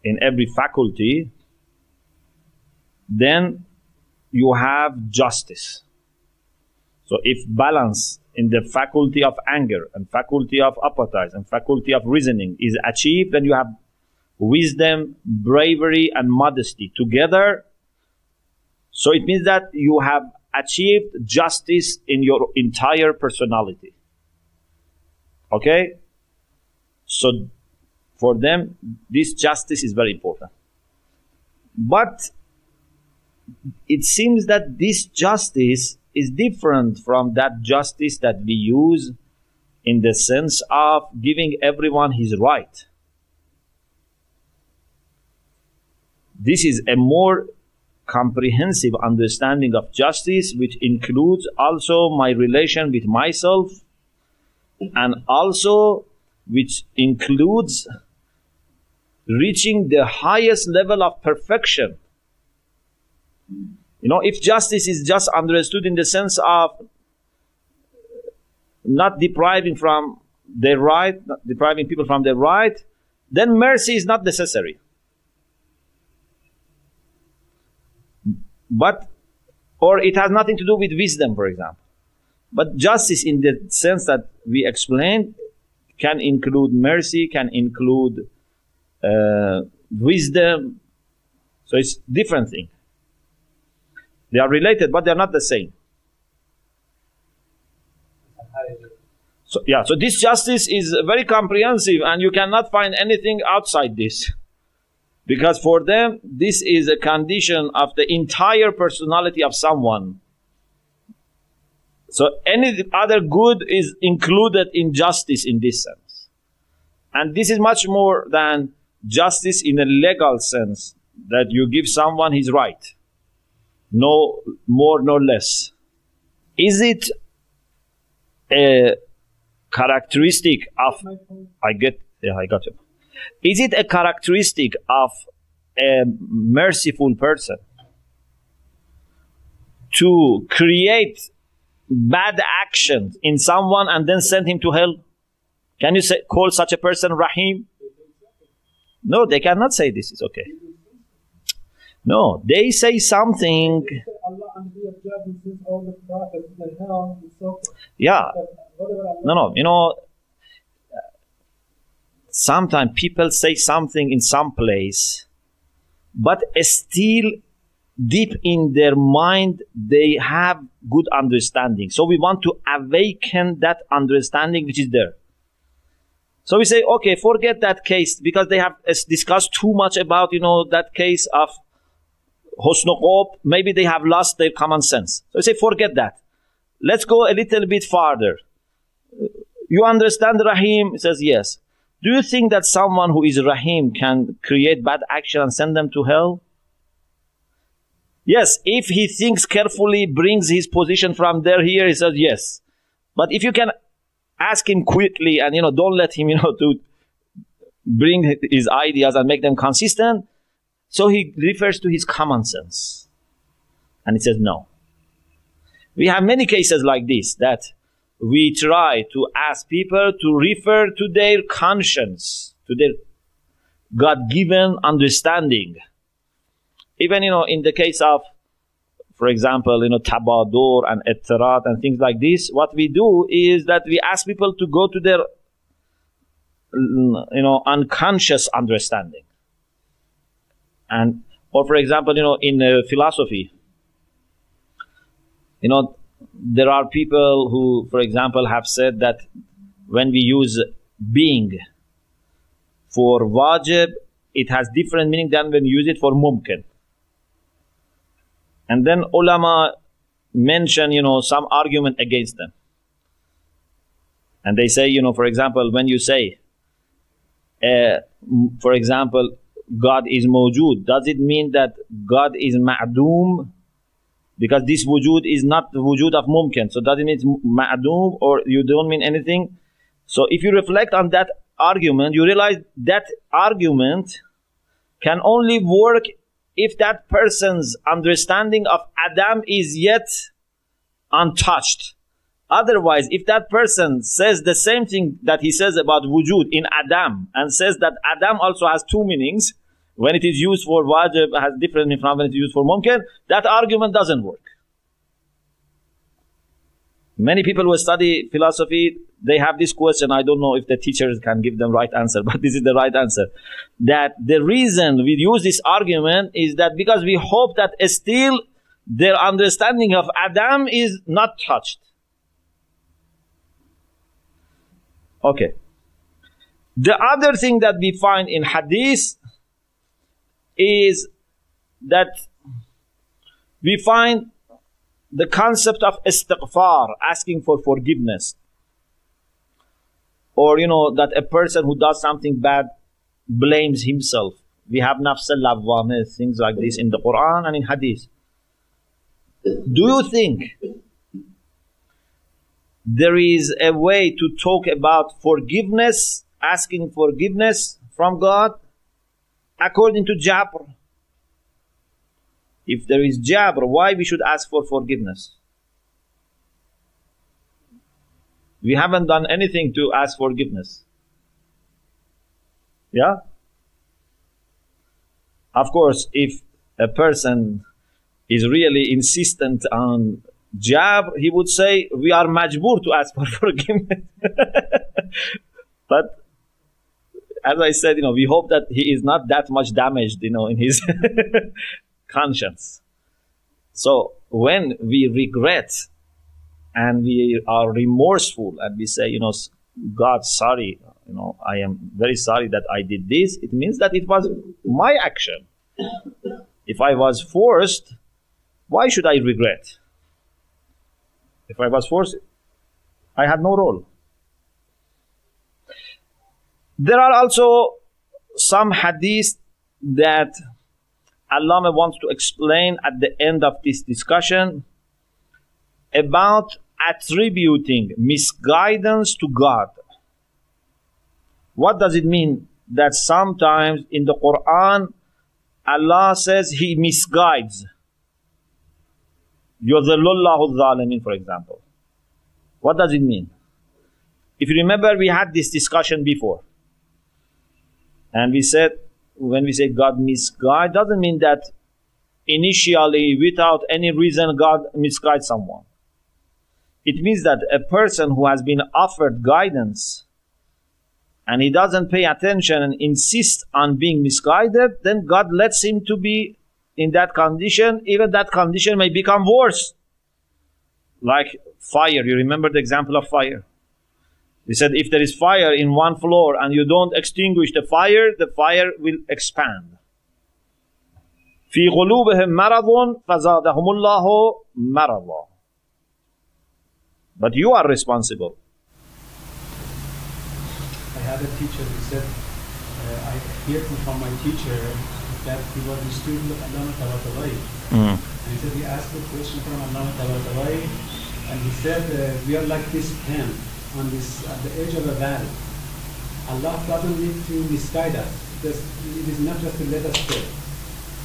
in every faculty, then you have justice. So if balance in the faculty of anger and faculty of appetite and faculty of reasoning is achieved, then you have wisdom, bravery, and modesty together. So it means that you have achieved justice in your entire personality. Okay? So for them, this justice is very important. But it seems that this justice is different from that justice that we use in the sense of giving everyone his right. This is a more comprehensive understanding of justice, which includes also my relation with myself and also which includes reaching the highest level of perfection. You know, if justice is just understood in the sense of not depriving from their right, depriving people from their right, then mercy is not necessary. But, or it has nothing to do with wisdom, for example. But justice, in the sense that we explained, can include mercy, can include uh, wisdom. So it's different thing. They are related, but they are not the same. So yeah, so this justice is very comprehensive, and you cannot find anything outside this, because for them this is a condition of the entire personality of someone. So any other good is included in justice in this sense, and this is much more than justice in a legal sense that you give someone his right. No more no less. Is it a characteristic of i get yeah i got you. Is it a characteristic of a merciful person to create bad actions in someone and then send him to hell? Can you say, call such a person rahim no they cannot say this is okay. No they say something. Yeah. No no you know sometimes people say something in some place but still deep in their mind they have good understanding. So we want to awaken that understanding which is there so we say okay forget that case because they have uh, discussed too much about you know that case of hosnoqob maybe they have lost their common sense so we say forget that let's go a little bit farther you understand Rahim? He says, yes. Do you think that someone who is Rahim can create bad action and send them to hell? Yes, if he thinks carefully, brings his position from there here, he says yes. But if you can ask him quickly and you know don't let him you know to bring his ideas and make them consistent, so he refers to his common sense. And he says no. We have many cases like this that we try to ask people to refer to their conscience, to their God-given understanding. Even, you know, in the case of, for example, you know, tabadur and ittirad and things like this, what we do is that we ask people to go to their, you know, unconscious understanding. And, or for example, you know, in uh, philosophy, you know, there are people who, for example, have said that when we use being for wajib, it has different meaning than when you use it for mumkin. And then ulama mention, you know, some argument against them. And they say, you know, for example, when you say, uh, for example, God is mawjood, does it mean that God is ma'doom? Because this wujud is not the wujud of mumkin. So does it mean it's ma'doom or you don't mean anything? So if you reflect on that argument, you realize that argument can only work if that person's understanding of Adam is yet untouched. Otherwise, if that person says the same thing that he says about wujud in Adam and says that Adam also has two meanings, when it is used for wajib has different meaning from when it is used for mumkin, that argument doesn't work. Many people who study philosophy, they have this question. I don't know if the teachers can give them right answer, but this is the right answer. That the reason we use this argument is that because we hope that still their understanding of Adam is not touched. Okay. The other thing that we find in hadith is that we find the concept of istighfar, asking for forgiveness. Or, you know, that a person who does something bad blames himself. We have nafs al things like this in the Quran and in Hadith. Do you think there is a way to talk about forgiveness, asking forgiveness from God? According to Jabr, if there is jabr, why we should ask for forgiveness? We haven't done anything to ask forgiveness. Yeah? Of course, if a person is really insistent on jabr, he would say, we are majbur to ask for forgiveness. but as I said, you know, we hope that he is not that much damaged, you know, in his conscience. So when we regret and we are remorseful and we say, you know, God, sorry, you know, I am very sorry that I did this, it means that it was my action. If I was forced, why should I regret? If I was forced, I had no role. There are also some hadiths that Allama wants to explain at the end of this discussion about attributing misguidance to God. What does it mean that sometimes in the Quran Allah says He misguides? Yudhillullahu zalimin, for example. What does it mean? If you remember, we had this discussion before. And we said when we say God misguide, doesn't mean that initially, without any reason, God misguides someone. It means that a person who has been offered guidance and he doesn't pay attention and insists on being misguided, then God lets him to be in that condition. Even that condition may become worse. Like fire. You remember the example of fire. He said if there is fire in one floor and you don't extinguish the fire, the fire will expand. في قلوبهم مرض فزادهم الله مرضا. But you are responsible. I had a teacher who said, uh, I heard from my teacher that he was a student of Allama Tabatabai. Mm. And he said, he asked a question from Allama Tabatabai, and he said, uh, we are like this pen on this, at the edge of a valley. Allah doesn't need to misguide us. It is not just to let us go.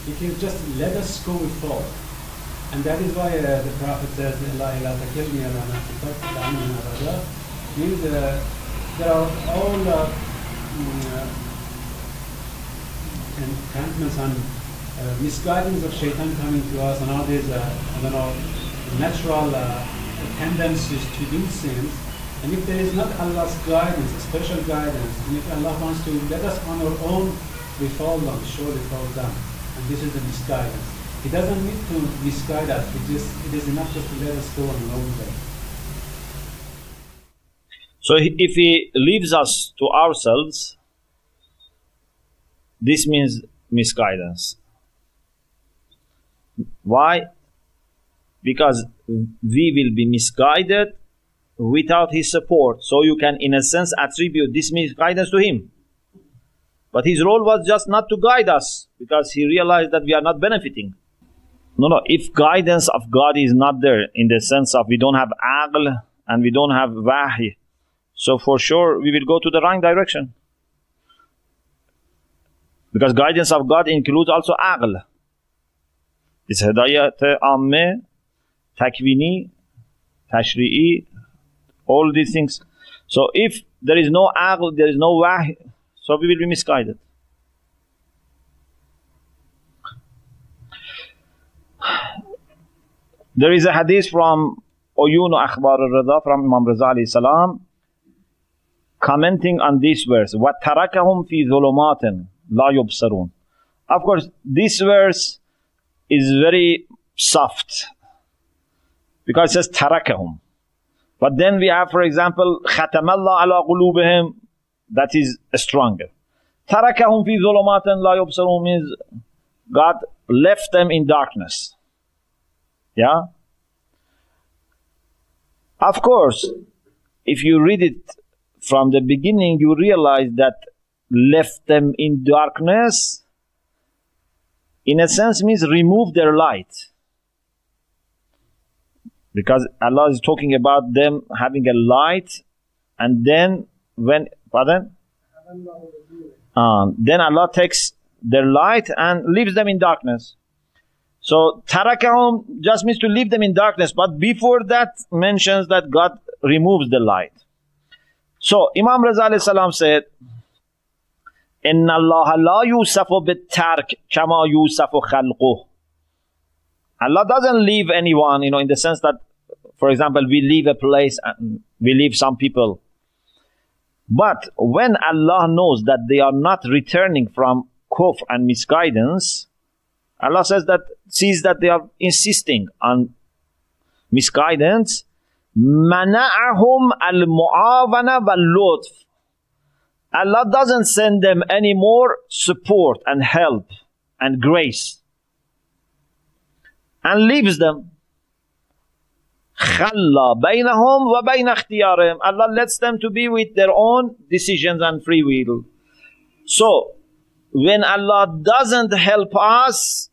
He can just let us go with fall. And that is why uh, the Prophet says, Allah ilaha takilni ala nafsi ta'lamun abada. Means uh, there are all uh, mm, uh, encampments and uh, misguidings of shaitan coming to us and all these, uh, I don't know, natural uh, tendencies to do sins. And if there is not Allah's guidance, special guidance, and if Allah wants to let us on our own, we fall down, surely fall down. And this is the misguidance. He doesn't need to misguide us. He just, it is enough just to let us go on our own way. So if he leaves us to ourselves, this means misguidance. Why? Because we will be misguided without his support. So you can, in a sense, attribute this misguidance to him. But his role was just not to guide us because he realized that we are not benefiting. No, no. If guidance of God is not there in the sense of we don't have aql and we don't have wahy, so for sure we will go to the wrong direction. Because guidance of God includes also aql. It's hidayat amme, takwini, tashri'i, all these things. So if there is no aql, there is no wahy, so we will be misguided. There is a hadith from Oyun Akhbar al-Rida from Imam Raza alayhi salam commenting on this verse وَتَرَكَهُمْ فِي ظُلُمَاتٍ لَا يُبْصَرُونَ Of course, this verse is very soft because it says تَرَكَهُمْ But then we have, for example, خَتَمَ اللَّهُ عَلَى قُلُوبِهِمْ that is stronger. تَرَكَهُمْ فِي ظُلُمَاتٍ لَا يُبْصَرُونَ means God left them in darkness. Yeah? Of course, if you read it from the beginning, you realize that left them in darkness, in a sense, means remove their light. Because Allah is talking about them having a light, and then when, pardon? Um, then Allah takes their light and leaves them in darkness. So tarakahum just means to leave them in darkness, but before that mentions that God removes the light. So Imam Raza alayhi salam said, إن الله لا يوصف بالترك كما يوصف خلقه. Allah doesn't leave anyone, you know, in the sense that, for example, we leave a place and we leave some people. But when Allah knows that they are not returning from kufr and misguidance, Allah says that sees that they are insisting on misguidance. Mana'ahum al-mu'awana wal Allah doesn't send them any more support and help and grace and leaves them. خلى بينهم وبين اختيارهم. Allah lets them to be with their own decisions and free will. So, when Allah doesn't help us,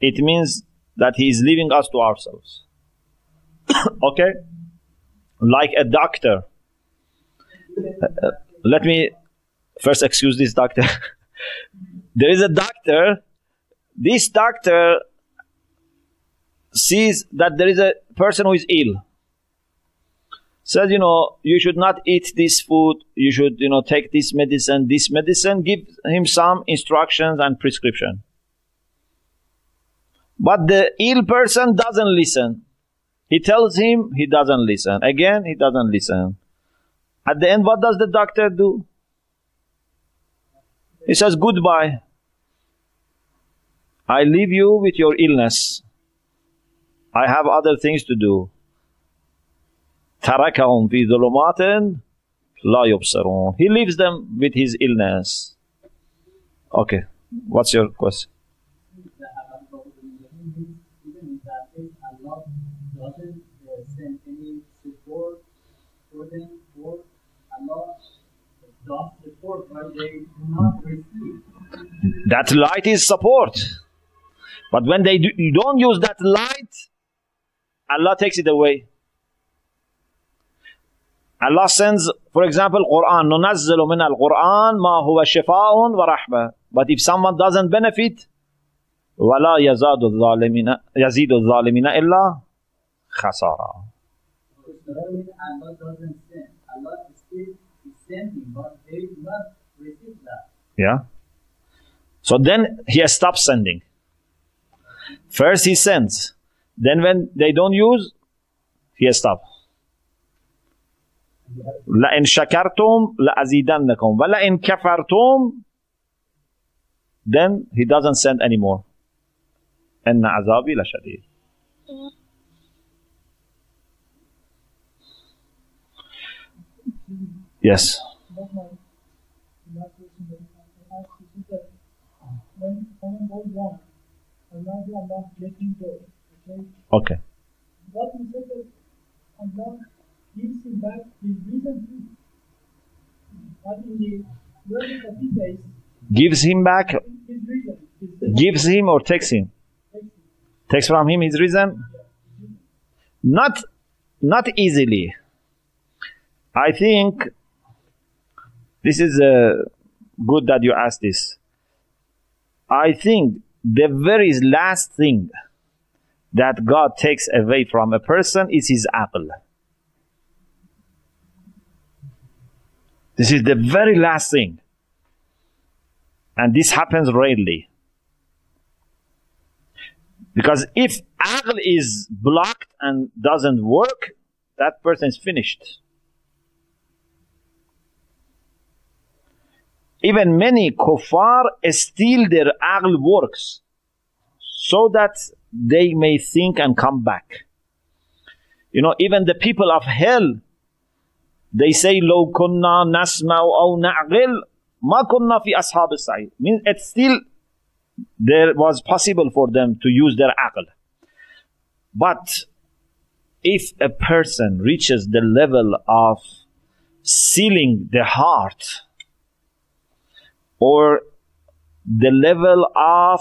it means that He is leaving us to ourselves. okay? Like a doctor. Uh, let me first excuse this doctor. there is a doctor. This doctor sees that there is a person who is ill. Says, you know, you should not eat this food. You should, you know, take this medicine, this medicine. Give him some instructions and prescription. But the ill person doesn't listen. He tells him, he doesn't listen. Again, he doesn't listen. At the end, what does the doctor do? He says, Goodbye. I leave you with your illness. I have other things to do. تركهم في ظلمات لا يبصرون. He leaves them with his illness. Okay, what's your question? even in that case, Allah doesn't uh, send any support for them, or Allah does support, but they do not receive. That light is support. But when they do, you don't use that light, Allah takes it away. Allah sends, for example, Quran. نُنَزِّلُ مِنَ الْقُرْآنِ مَا هُوَ شِفَاءٌ وَرَحْمَةٌ But if someone doesn't benefit, وَلَا يَزَادُ الظَّالِمِينَ يَزِيدُ الظَّالِمِينَ إِلَّا خَسَارًا Yeah. So then he stops sending. First he sends. Then when they don't use, he stops. لئن شكرتم لأزيدنكم ولئن كفرتم then he doesn't send anymore إن عذابي لشديد Yes. When someone goes wrong, go. Okay? But he said that Allah gives him back his reason. But in the verse that he says, Gives him back, his reason gives him or takes him? Takes from him his reason? Not, not easily. I think this is uh, good that you asked this. I think the very last thing that God takes away from a person is his aql. This is the very last thing. And this happens rarely. Because if aql is blocked and doesn't work, that person is finished. Even many kuffar steal their aql works so that they may think and come back. You know, even the people of hell, they say, لو كنا نسمع أو نعقل ما كنا في أصحاب السعير. Means it's still there was possible for them to use their aql. But if a person reaches the level of sealing the heart or the level of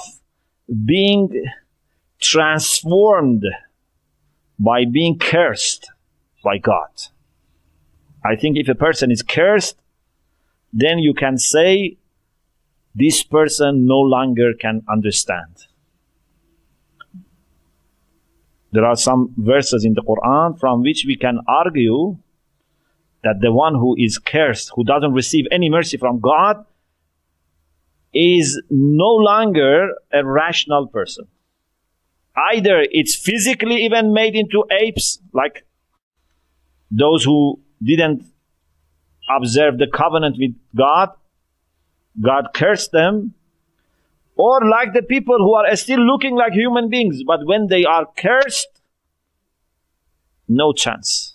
being transformed by being cursed by God. I think if a person is cursed, then you can say this person no longer can understand. There are some verses in the Quran from which we can argue that the one who is cursed, who doesn't receive any mercy from God, is no longer a rational person. Either it's physically even made into apes, like those who didn't observe the covenant with God, God cursed them, or like the people who are still looking like human beings, but when they are cursed, no chance.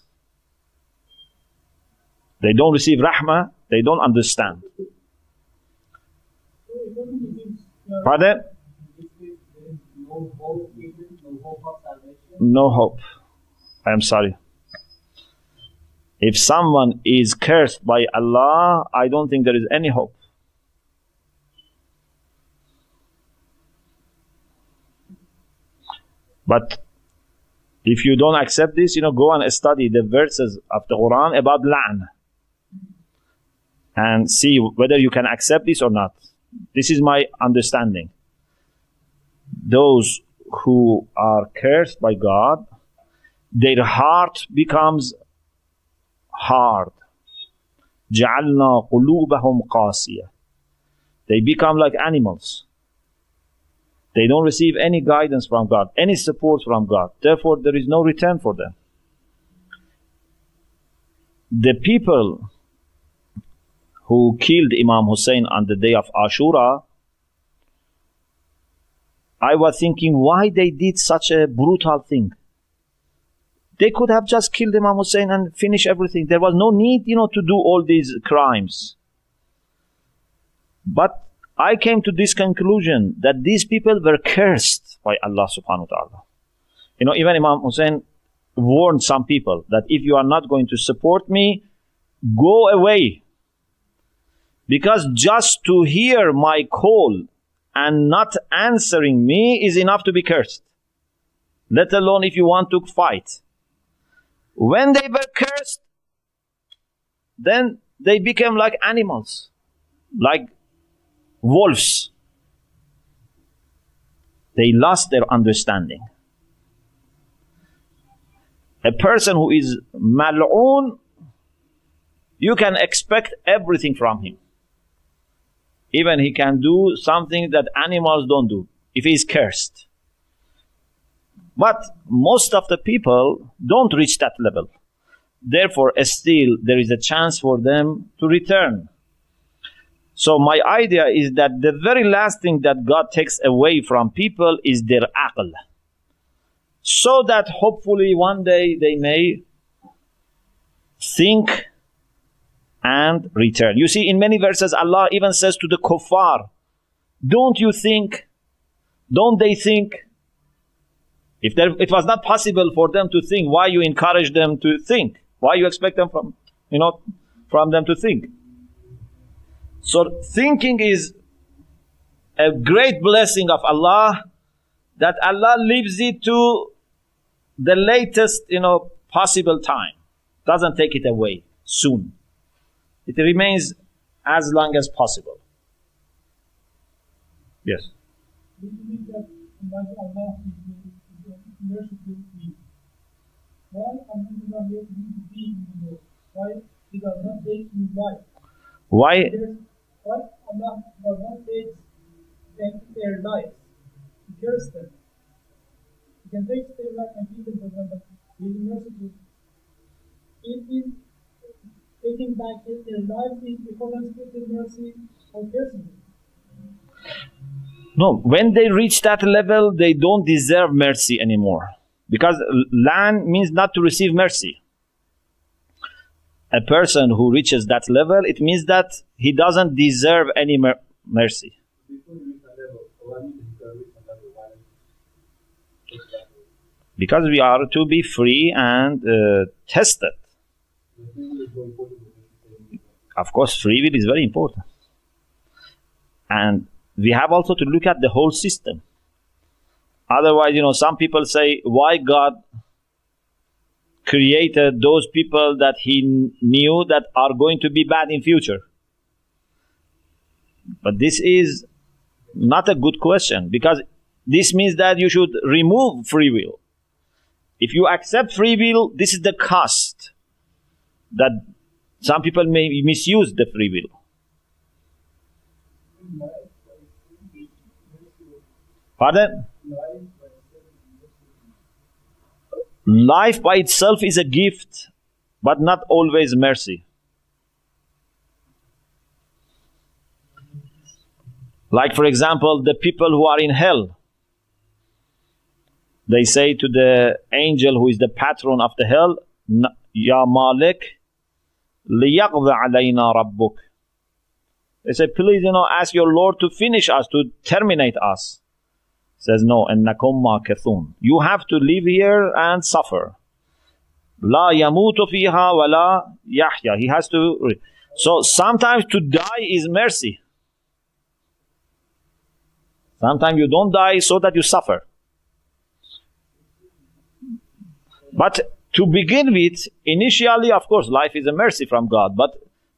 They don't receive rahmah, they don't understand. Pardon? No hope, even no hope of salvation. No hope. I am sorry. If someone is cursed by Allah, I don't think there is any hope. But if you don't accept this, you know, go and study the verses of the Quran about la'n and see whether you can accept this or not. This is my understanding. Those who are cursed by God, their heart becomes hard. جعلنا قلوبهم قاسية. They become like animals. They don't receive any guidance from God, any support from God. Therefore, there is no return for them. The people who killed Imam Hussein on the day of Ashura, I was thinking why they did such a brutal thing. They could have just killed Imam Hussein and finish everything. There was no need, you know, to do all these crimes. But I came to this conclusion that these people were cursed by Allah subhanahu wa ta'ala. You know, even Imam Hussein warned some people that if you are not going to support me, go away. Because just to hear my call and not answering me is enough to be cursed. Let alone if you want to fight. When they were cursed, then they became like animals, like wolves. They lost their understanding. A person who is mal'oon, you can expect everything from him. Even he can do something that animals don't do if he is cursed. But most of the people don't reach that level. Therefore, still there is a chance for them to return. So my idea is that the very last thing that God takes away from people is their aql. So that hopefully one day they may think and return. You see, in many verses, Allah even says to the kuffar, don't you think, don't they think, if there, it was not possible for them to think, why you encourage them to think? Why you expect them from, you know, from them to think? So thinking is a great blessing of Allah that Allah leaves it to the latest, you know, possible time. Doesn't take it away soon. It remains as long as possible. Yes. Is? Why to? Why Allah does not take their lives? He cares them. He can take their life and keep them for them, but He is merciful. If He taking back their lives in accordance with His mercy or cursing. No, when they reach that level, they don't deserve mercy anymore. Because land means not to receive mercy. A person who reaches that level, it means that he doesn't deserve any mer- mercy. Before you reach that level, so I mean you can reach that level, why not? Because we are to be free and uh, tested. The thing is so important that you say, Of course, free will is very important. And we have also to look at the whole system. Otherwise, you know, some people say, why God created those people that he knew that are going to be bad in future? But this is not a good question because this means that you should remove free will. If you accept free will, this is the cost that some people may misuse the free will. Pardon? Life by itself is a gift, but not always mercy. Like, for example, the people who are in hell. They say to the angel who is the patron of the hell, Ya Malik, لِيَقْضِ عَلَيْنَا رَبُّكَ They say, please, you know, ask your Lord to finish us, to terminate us. Says, no, أَنَّكُمْ مَاكِثُونَ You have to live here and suffer. لا يموت فيها ولا يحيا. He has to. re- So sometimes to die is mercy. Sometimes you don't die so that you suffer. But to begin with, initially, of course, life is a mercy from God. But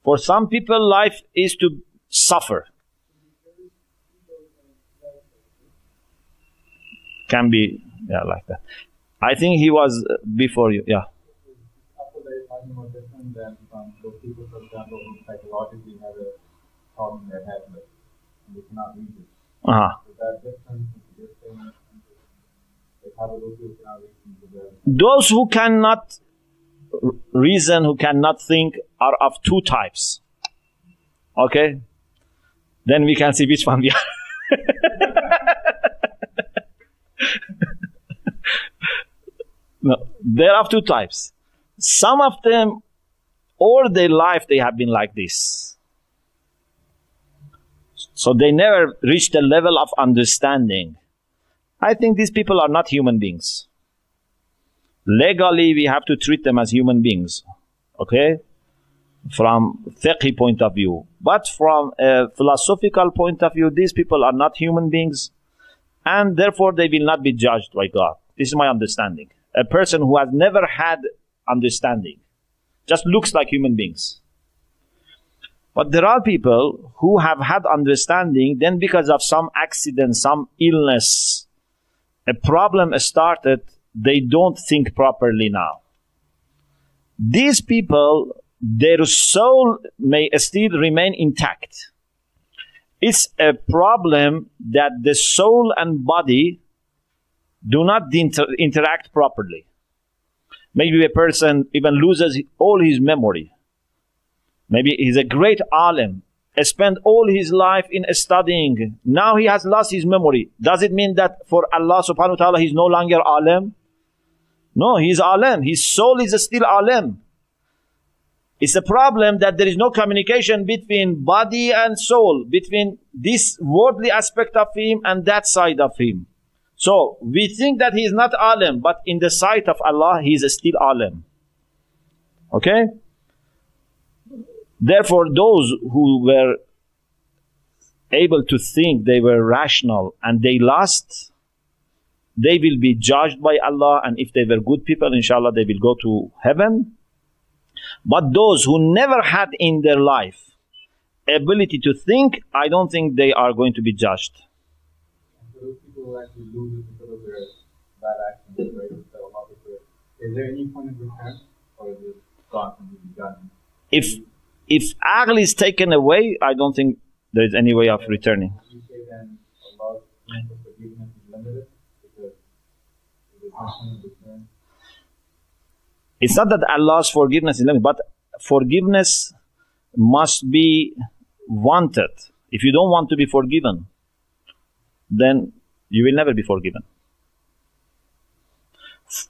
for some people, life is to suffer. Can be, yeah, like that. I think he was uh, before you, yeah. Uh-huh. Those there- who cannot reason, who cannot think, are of two types. Okay? Then we can see which one we are. no, they're two types. Some of them, all their life, they have been like this. So they never reach the level of understanding. I think these people are not human beings legally we have to treat them as human beings okay from fiqh point of view. But from a philosophical point of view, these people are not human beings and therefore they will not be judged by God. This is my understanding. A person who has never had understanding just looks like human beings. But there are people who have had understanding, then because of some accident, some illness, a problem started, they don't think properly now. These people, their soul may still remain intact. It's a problem that the soul and body do not inter- interact properly. Maybe a person even loses all his memory. Maybe he's a great alim, spent all his life in studying. Now he has lost his memory. Does it mean that for Allah subhanahu wa ta'ala he's no longer alim? No, he's alim. His soul is still alim. It's a problem that there is no communication between body and soul, between this worldly aspect of him and that side of him. So we think that he is not alim, but in the sight of Allah, he is still alim. Okay? Therefore, those who were able to think they were rational and they lost, they will be judged by Allah. And if they were good people, inshallah, they will go to heaven. But those who never had in their life ability to think, I don't think they are going to be judged. those people who actually lose it because of their bad actions, right? That Allah Is there any point of return, or is it gone completely done? If if aql is taken away, I don't think there is any way of returning. You say then Allah's means of forgiveness is limited because there's no point of return. It's not that Allah's forgiveness is limited, but forgiveness must be wanted. If you don't want to be forgiven, then you will never be forgiven.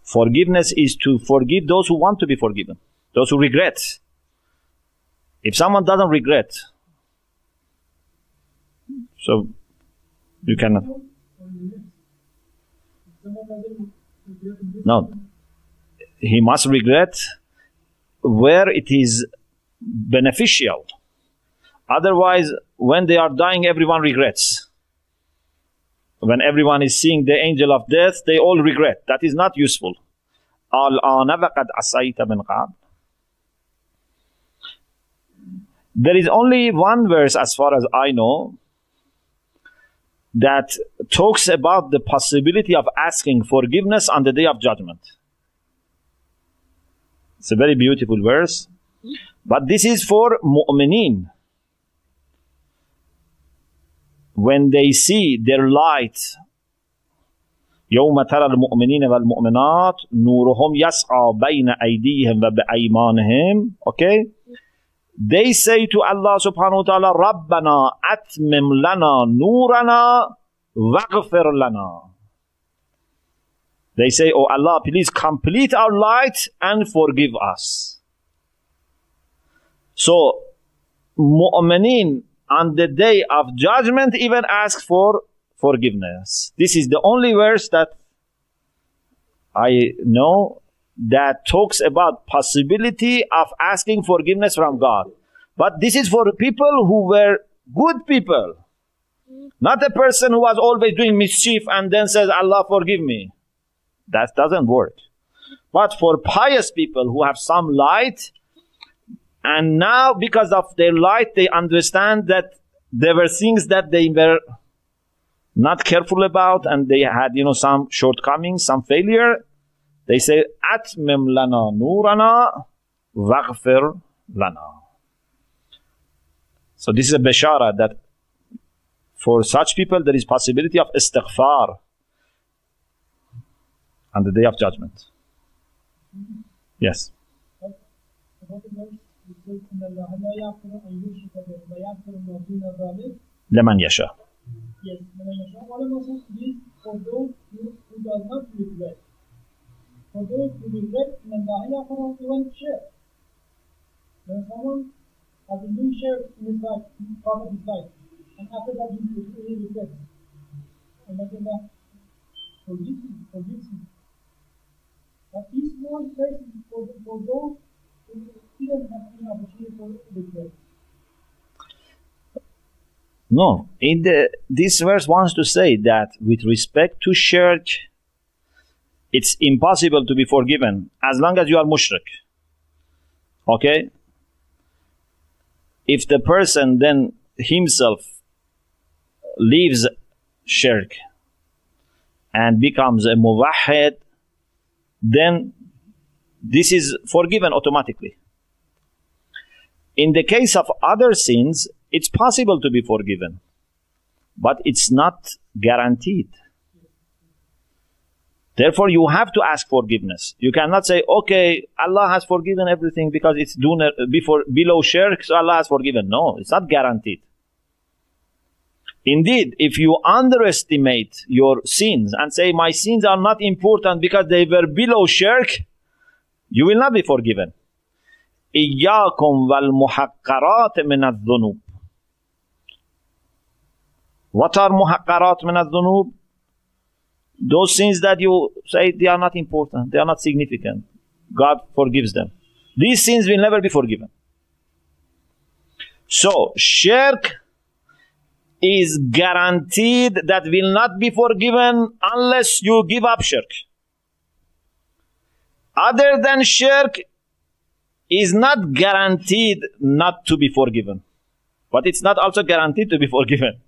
Forgiveness is to forgive those who want to be forgiven, those who regret. If someone doesn't regret, so you cannot. No. He must regret where it is beneficial. Otherwise, when they are dying, everyone regrets. When everyone is seeing the angel of death, they all regret. That is not useful. There is only one verse as far as I know that talks about the possibility of asking forgiveness on the day of judgment. It's a very beautiful verse. But this is for mu'mineen. When they see their light, يوم ترى المؤمنين والمؤمنات نورهم يسعى بين أيديهم وبأيمانهم okay they say to Allah subhanahu wa ta'ala, Rabbana atmim lana nurana waghfir lana. They say, Oh Allah, please complete our light and forgive us. So, Mu'minin on the day of judgment even ask for forgiveness. This is the only verse that I know that talks about possibility of asking forgiveness from God. But this is for people who were good people. Not a person who was always doing mischief and then says, Allah forgive me. That doesn't work. But for pious people who have some light, and now because of their light, they understand that there were things that they were not careful about and they had, you know, some shortcomings, some failure. They say, Atmim lana nurana waghfir lana. So this is a bashara that for such people there is possibility of istighfar on the day of judgment. Yes. about the verse, it says, إن الله لا يغفر أن يشرك به ويغفر ما دون ذلك لمن يشاء. Yes, لمن يشاء ولم يكن this for those who, who does not regret. For those who regret, إن الله يغفر even share. When someone has a new share in his life, part of his life, and after that he, he regrets. And then Allah forgives him, forgives him. But this one place is for, for those who he doesn't have an opportunity for regret. No, in the, this verse wants to say that with respect to shirk, it's impossible to be forgiven as long as you are mushrik. Okay? If the person then himself leaves shirk and becomes a muwahhid, then this is forgiven automatically. In the case of other sins, it's possible to be forgiven, but it's not guaranteed. Therefore, you have to ask forgiveness. You cannot say, okay, Allah has forgiven everything because it's duna, before, below shirk, so Allah has forgiven. No, it's not guaranteed. Indeed, if you underestimate your sins and say, my sins are not important because they were below shirk, you will not be forgiven. إياكم والمحقرات من الذنوب What are muhaqqarat min al Those sins that you say they are not important, they are not significant. God forgives them. These sins will never be forgiven. So, shirk is guaranteed that will not be forgiven unless you give up shirk. Other than shirk is not guaranteed not to be forgiven. But it's not also guaranteed to be forgiven.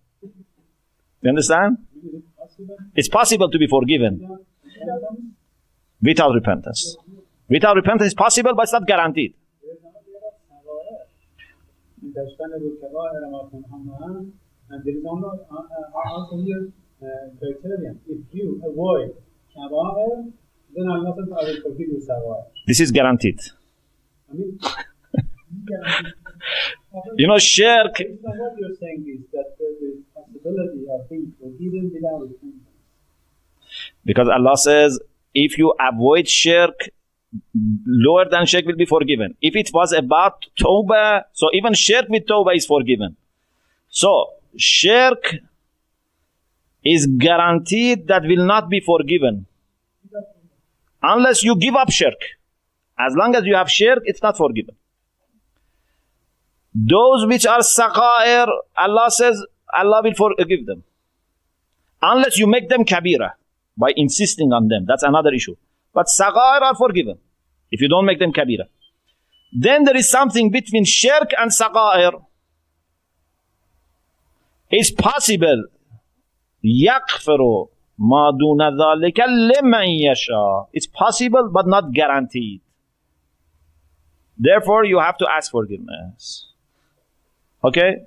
You understand? It's possible to be forgiven without repentance. Without repentance, it's possible, but it's not guaranteed. and there is also your criterion. If you avoid then Allah will forgive you This is guaranteed. you know, shirk. What you're saying is that possibility of repentance. because Allah says, if you avoid shirk, lower than shirk will be forgiven. If it was about tawbah, so even shirk with tawbah is forgiven. So, shirk is guaranteed that will not be forgiven. Unless you give up shirk. As long as you have shirk, it's not forgiven. Those which are saqair, Allah says, Allah will forgive them. Unless you make them kabira by insisting on them. That's another issue. But saqair are forgiven if you don't make them kabira. Then there is something between shirk and saqair. It's possible يغفر ما دون ذلك لمن يشاء. It's possible but not guaranteed. Therefore, you have to ask forgiveness. Okay?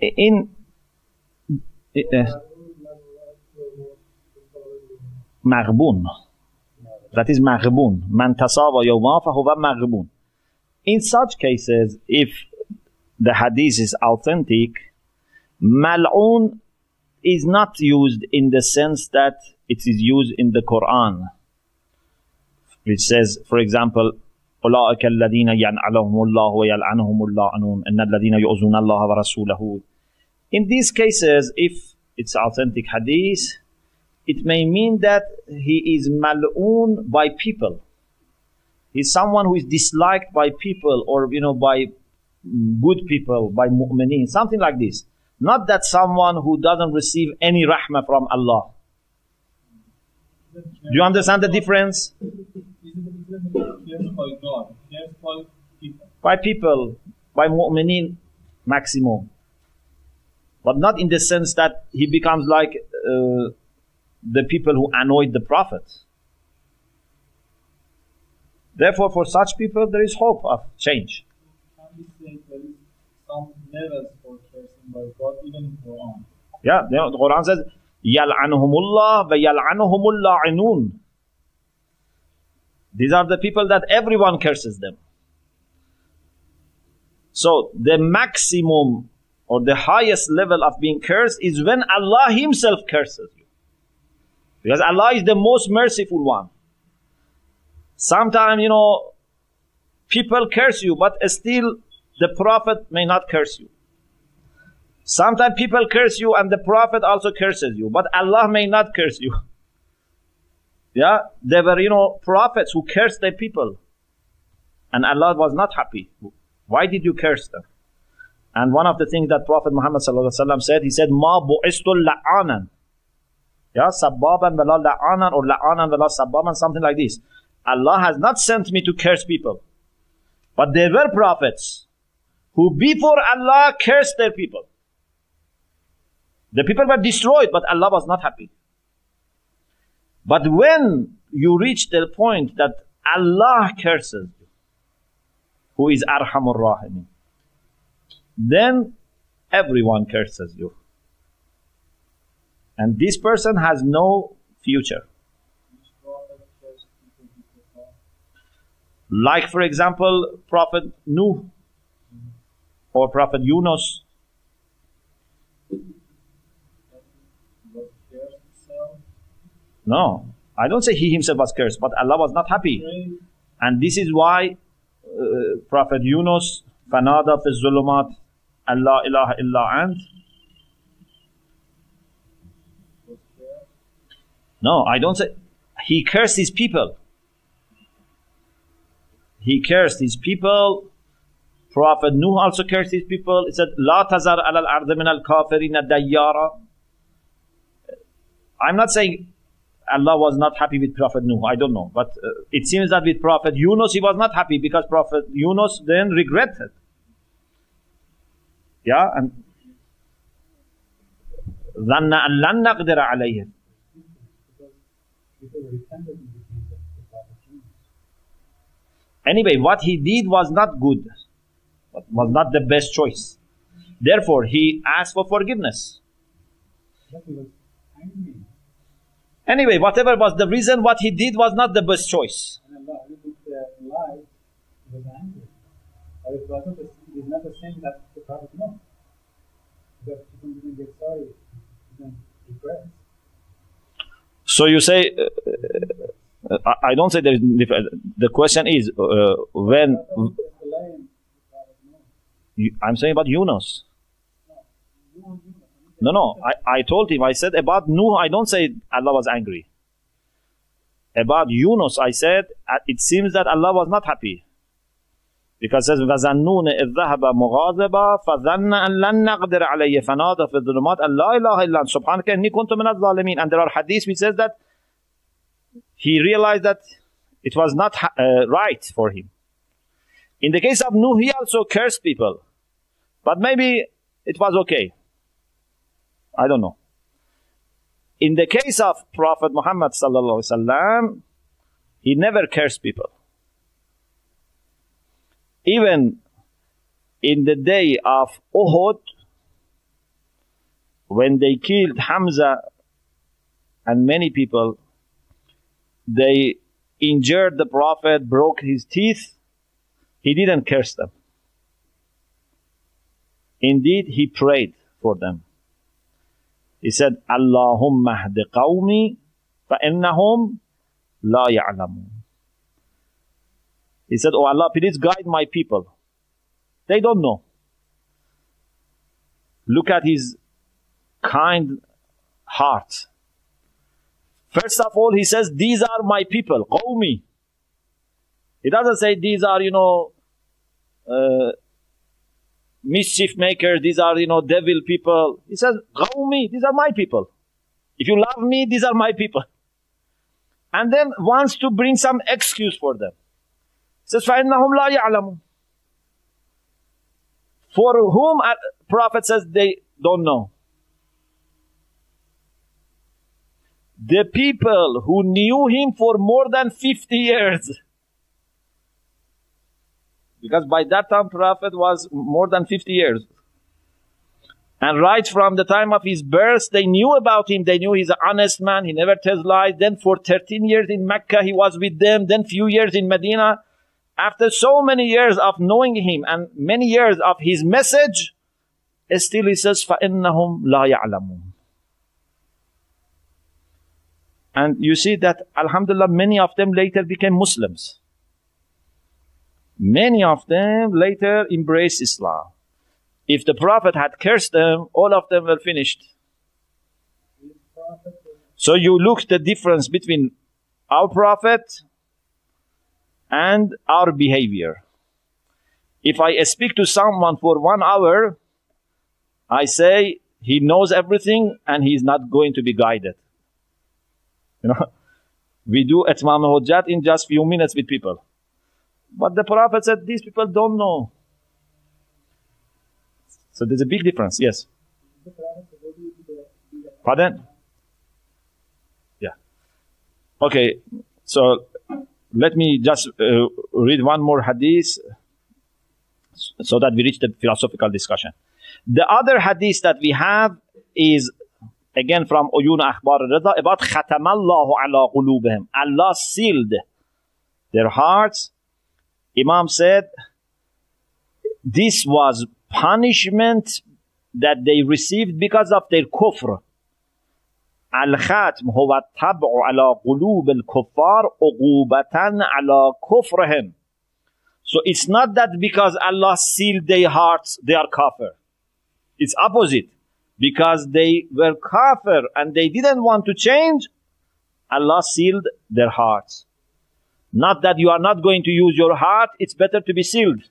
In uh, مغبون that is مغبون من تصاب يوما فهو مغبون in such cases if the hadith is authentic mal'un is not used in the sense that it is used in the Quran which says for example أولئك الذين يلعنهم الله ويلعنهم اللعنون إن الذين يؤذون الله ورسوله in these cases if it's authentic hadith it may mean that he is mal'un by people. He's someone who is disliked by people or, you know, by good people, by mu'mineen, something like this. Not that someone who doesn't receive any rahmah from Allah. Do you understand the difference? Isn't it cares by God, by people. By people, by mu'mineen, maximum. But not in the sense that he becomes like uh, the people who annoyed the Prophet. Therefore, for such people, there is hope of change. Can we say there is some levels for cursing by God, even Quran? Yeah, the Quran says, Yal'anuhumullah wa yal'anuhumullah inun. These are the people that everyone curses them. So the maximum or the highest level of being cursed is when Allah Himself curses you. Because Allah is the most merciful one. Sometimes, you know, people curse you, but still the Prophet may not curse you. Sometimes people curse you and the Prophet also curses you, but Allah may not curse you. Yeah, there were, you know, prophets who cursed their people. And Allah was not happy. Why did you curse them? And one of the things that Prophet Muhammad said, he said, Ma bu'istul la'anan. Yeah, sabbaban wala la'anan or la'anan wala sabbaban, something like this. Allah has not sent me to curse people. But there were prophets who before Allah cursed their people. The people were destroyed, but Allah was not happy. But when you reach the point that Allah curses you, who is Arhamur Rahimin, then everyone curses you. And this person has no future. Like, for example, Prophet Nuh or Prophet Yunus. No. I don't say he himself was cursed, but Allah was not happy. And this is why uh, Prophet Yunus, Fanada fi zulumat, Allah ilaha illa ant. No, I don't say. He cursed his people. He cursed his people. Prophet Nuh also cursed his people. He said, La tazar al al-ard kafirina. I'm not saying Allah was not happy with Prophet Nuh. I don't know, but uh, it seems that with Prophet Yunus he was not happy because Prophet Yunus then regretted. Yeah, and ظن أن لن نقدر عليه. Anyway, what he did was not good, was not the best choice. Therefore, he asked for forgiveness. Anyway, whatever was the reason, what he did was not the best choice. And Allah, if it's uh, lies, he was angry. Or it wasn't, the- it is not the same that the Prophet knows. Because people didn't get sorry, didn't regret. So you say, uh, uh, I- don't say there is. The question is uh, when. It's the lying the Prophet knows. You- I'm saying about Yunus. No, no. I, I told him. I said about Nuh. I don't say Allah was angry. About Yunus, I said uh, it seems that Allah was not happy. Because it says وَظَنُّونَ إِذْ ذَهَبَ مُغَاضِبًا فَظَنَّ أَنْ لَنْ نَقْدِرَ عَلَيْهِ فَنَادَى فِي الظُّلُمَاتِ أَنْ لَا إِلَهَ إِلَّا أَنْتَ سُبْحَانَكَ إِنِّي كُنْتُ مِنَ الظَّالِمِينَ And there are hadiths which says that he realized that it was not ha- uh, right for him. In the case of Nuh, he also cursed people. But maybe it was okay. I don't know. In the case of Prophet Muhammad sallallahu wasallam, he never cursed people. Even in the day of Uhud, when they killed Hamza and many people, they injured the Prophet, broke his teeth. He didn't curse them. Indeed, he prayed for them. He said, Allahumma hdi qawmi fa'innahum la ya'lamun. He said, Oh Allah, please guide my people. They don't know. Look at his kind heart. First of all, he says, these are my people, qawmi. He doesn't say these are, you know, uh, mischief makers, these are, you know, devil people. He says, Qawmi, these are my people. If you love me, these are my people. And then wants to bring some excuse for them. He says, فَإِنَّهُمْ لَا يَعْلَمُونَ For whom uh, Prophet says they don't know. The people who knew him for more than 50 years. Because by that time Prophet was more than 50 years. And right from the time of his birth, they knew about him. They knew he's an honest man. He never tells lies. Then for 13 years in Mecca, he was with them. Then few years in Medina. After so many years of knowing him and many years of his message, still he says, فَإِنَّهُمْ لَا يَعْلَمُونَ And you see that, Alhamdulillah, many of them later became Muslims. Many of them later embraced Islam. If the Prophet had cursed them, all of them were finished. So you look the difference between our Prophet and our behavior. If I speak to someone for one hour, I say he knows everything and he's not going to be guided. You know, we do Etmam Hujjat in just few minutes with people. But the Prophet said these people don't know. So there's a big difference, yes. Pardon? Yeah. Okay, so let me just uh, read one more hadith so that we reach the philosophical discussion. The other hadith that we have is again from Uyun Akhbar Rida about Khatamallahu ala qulubihim. Allah sealed their hearts. Imam said this was punishment that they received because of their kufr. الختم هو الطبع على قلوب الكفار عقوبة على كفرهم. So it's not that because Allah sealed their hearts, they are kafir. It's opposite. Because they were kafir and they didn't want to change, Allah sealed their hearts. Not that you are not going to use your heart, it's better to be sealed.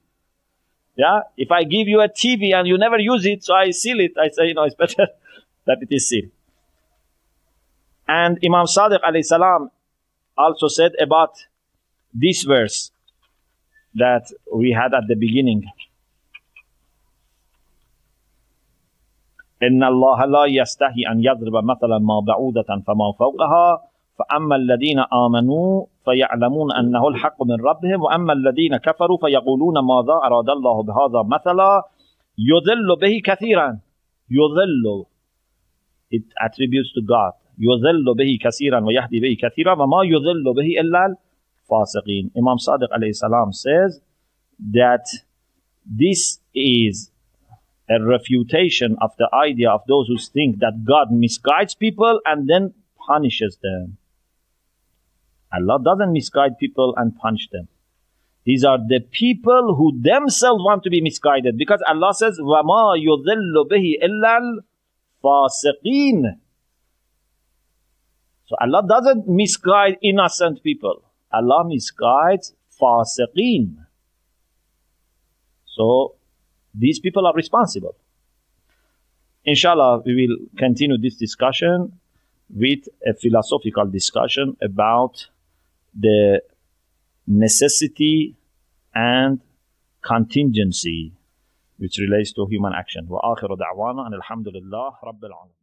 Yeah? If I give you a TV and you never use it, so I seal it, I say, you know, it's better that it is sealed. And Imam Sadiq alayhi salam also said about this verse that we had at the beginning. إن الله لا يستحي أن يضرب مثلا ما بعودة فما فوقها فأما الذين آمنوا فيعلمون أنه الحق من ربهم وأما الذين كفروا فيقولون ماذا أراد الله بهذا مثلا؟ يضل به كثيرا. يضل it attributes to God. يضل به كثيرا ويهدي به كثيرا وما يضل به إلا الفاسقين. إمام صادق عليه السلام says that this is a refutation of the idea of those who think that God misguides people and then punishes them. Allah doesn't misguide people and punish them. These are the people who themselves want to be misguided because Allah says, وَمَا يُضِلُّ بِهِ إِلَّا الْفَاسِقِينَ So Allah doesn't misguide innocent people. Allah misguides fasiqeen. So these people are responsible. Inshallah, we will continue this discussion with a philosophical discussion about the necessity and contingency which relates to human action. وآخر دعوانا أن الحمد لله رب العالمين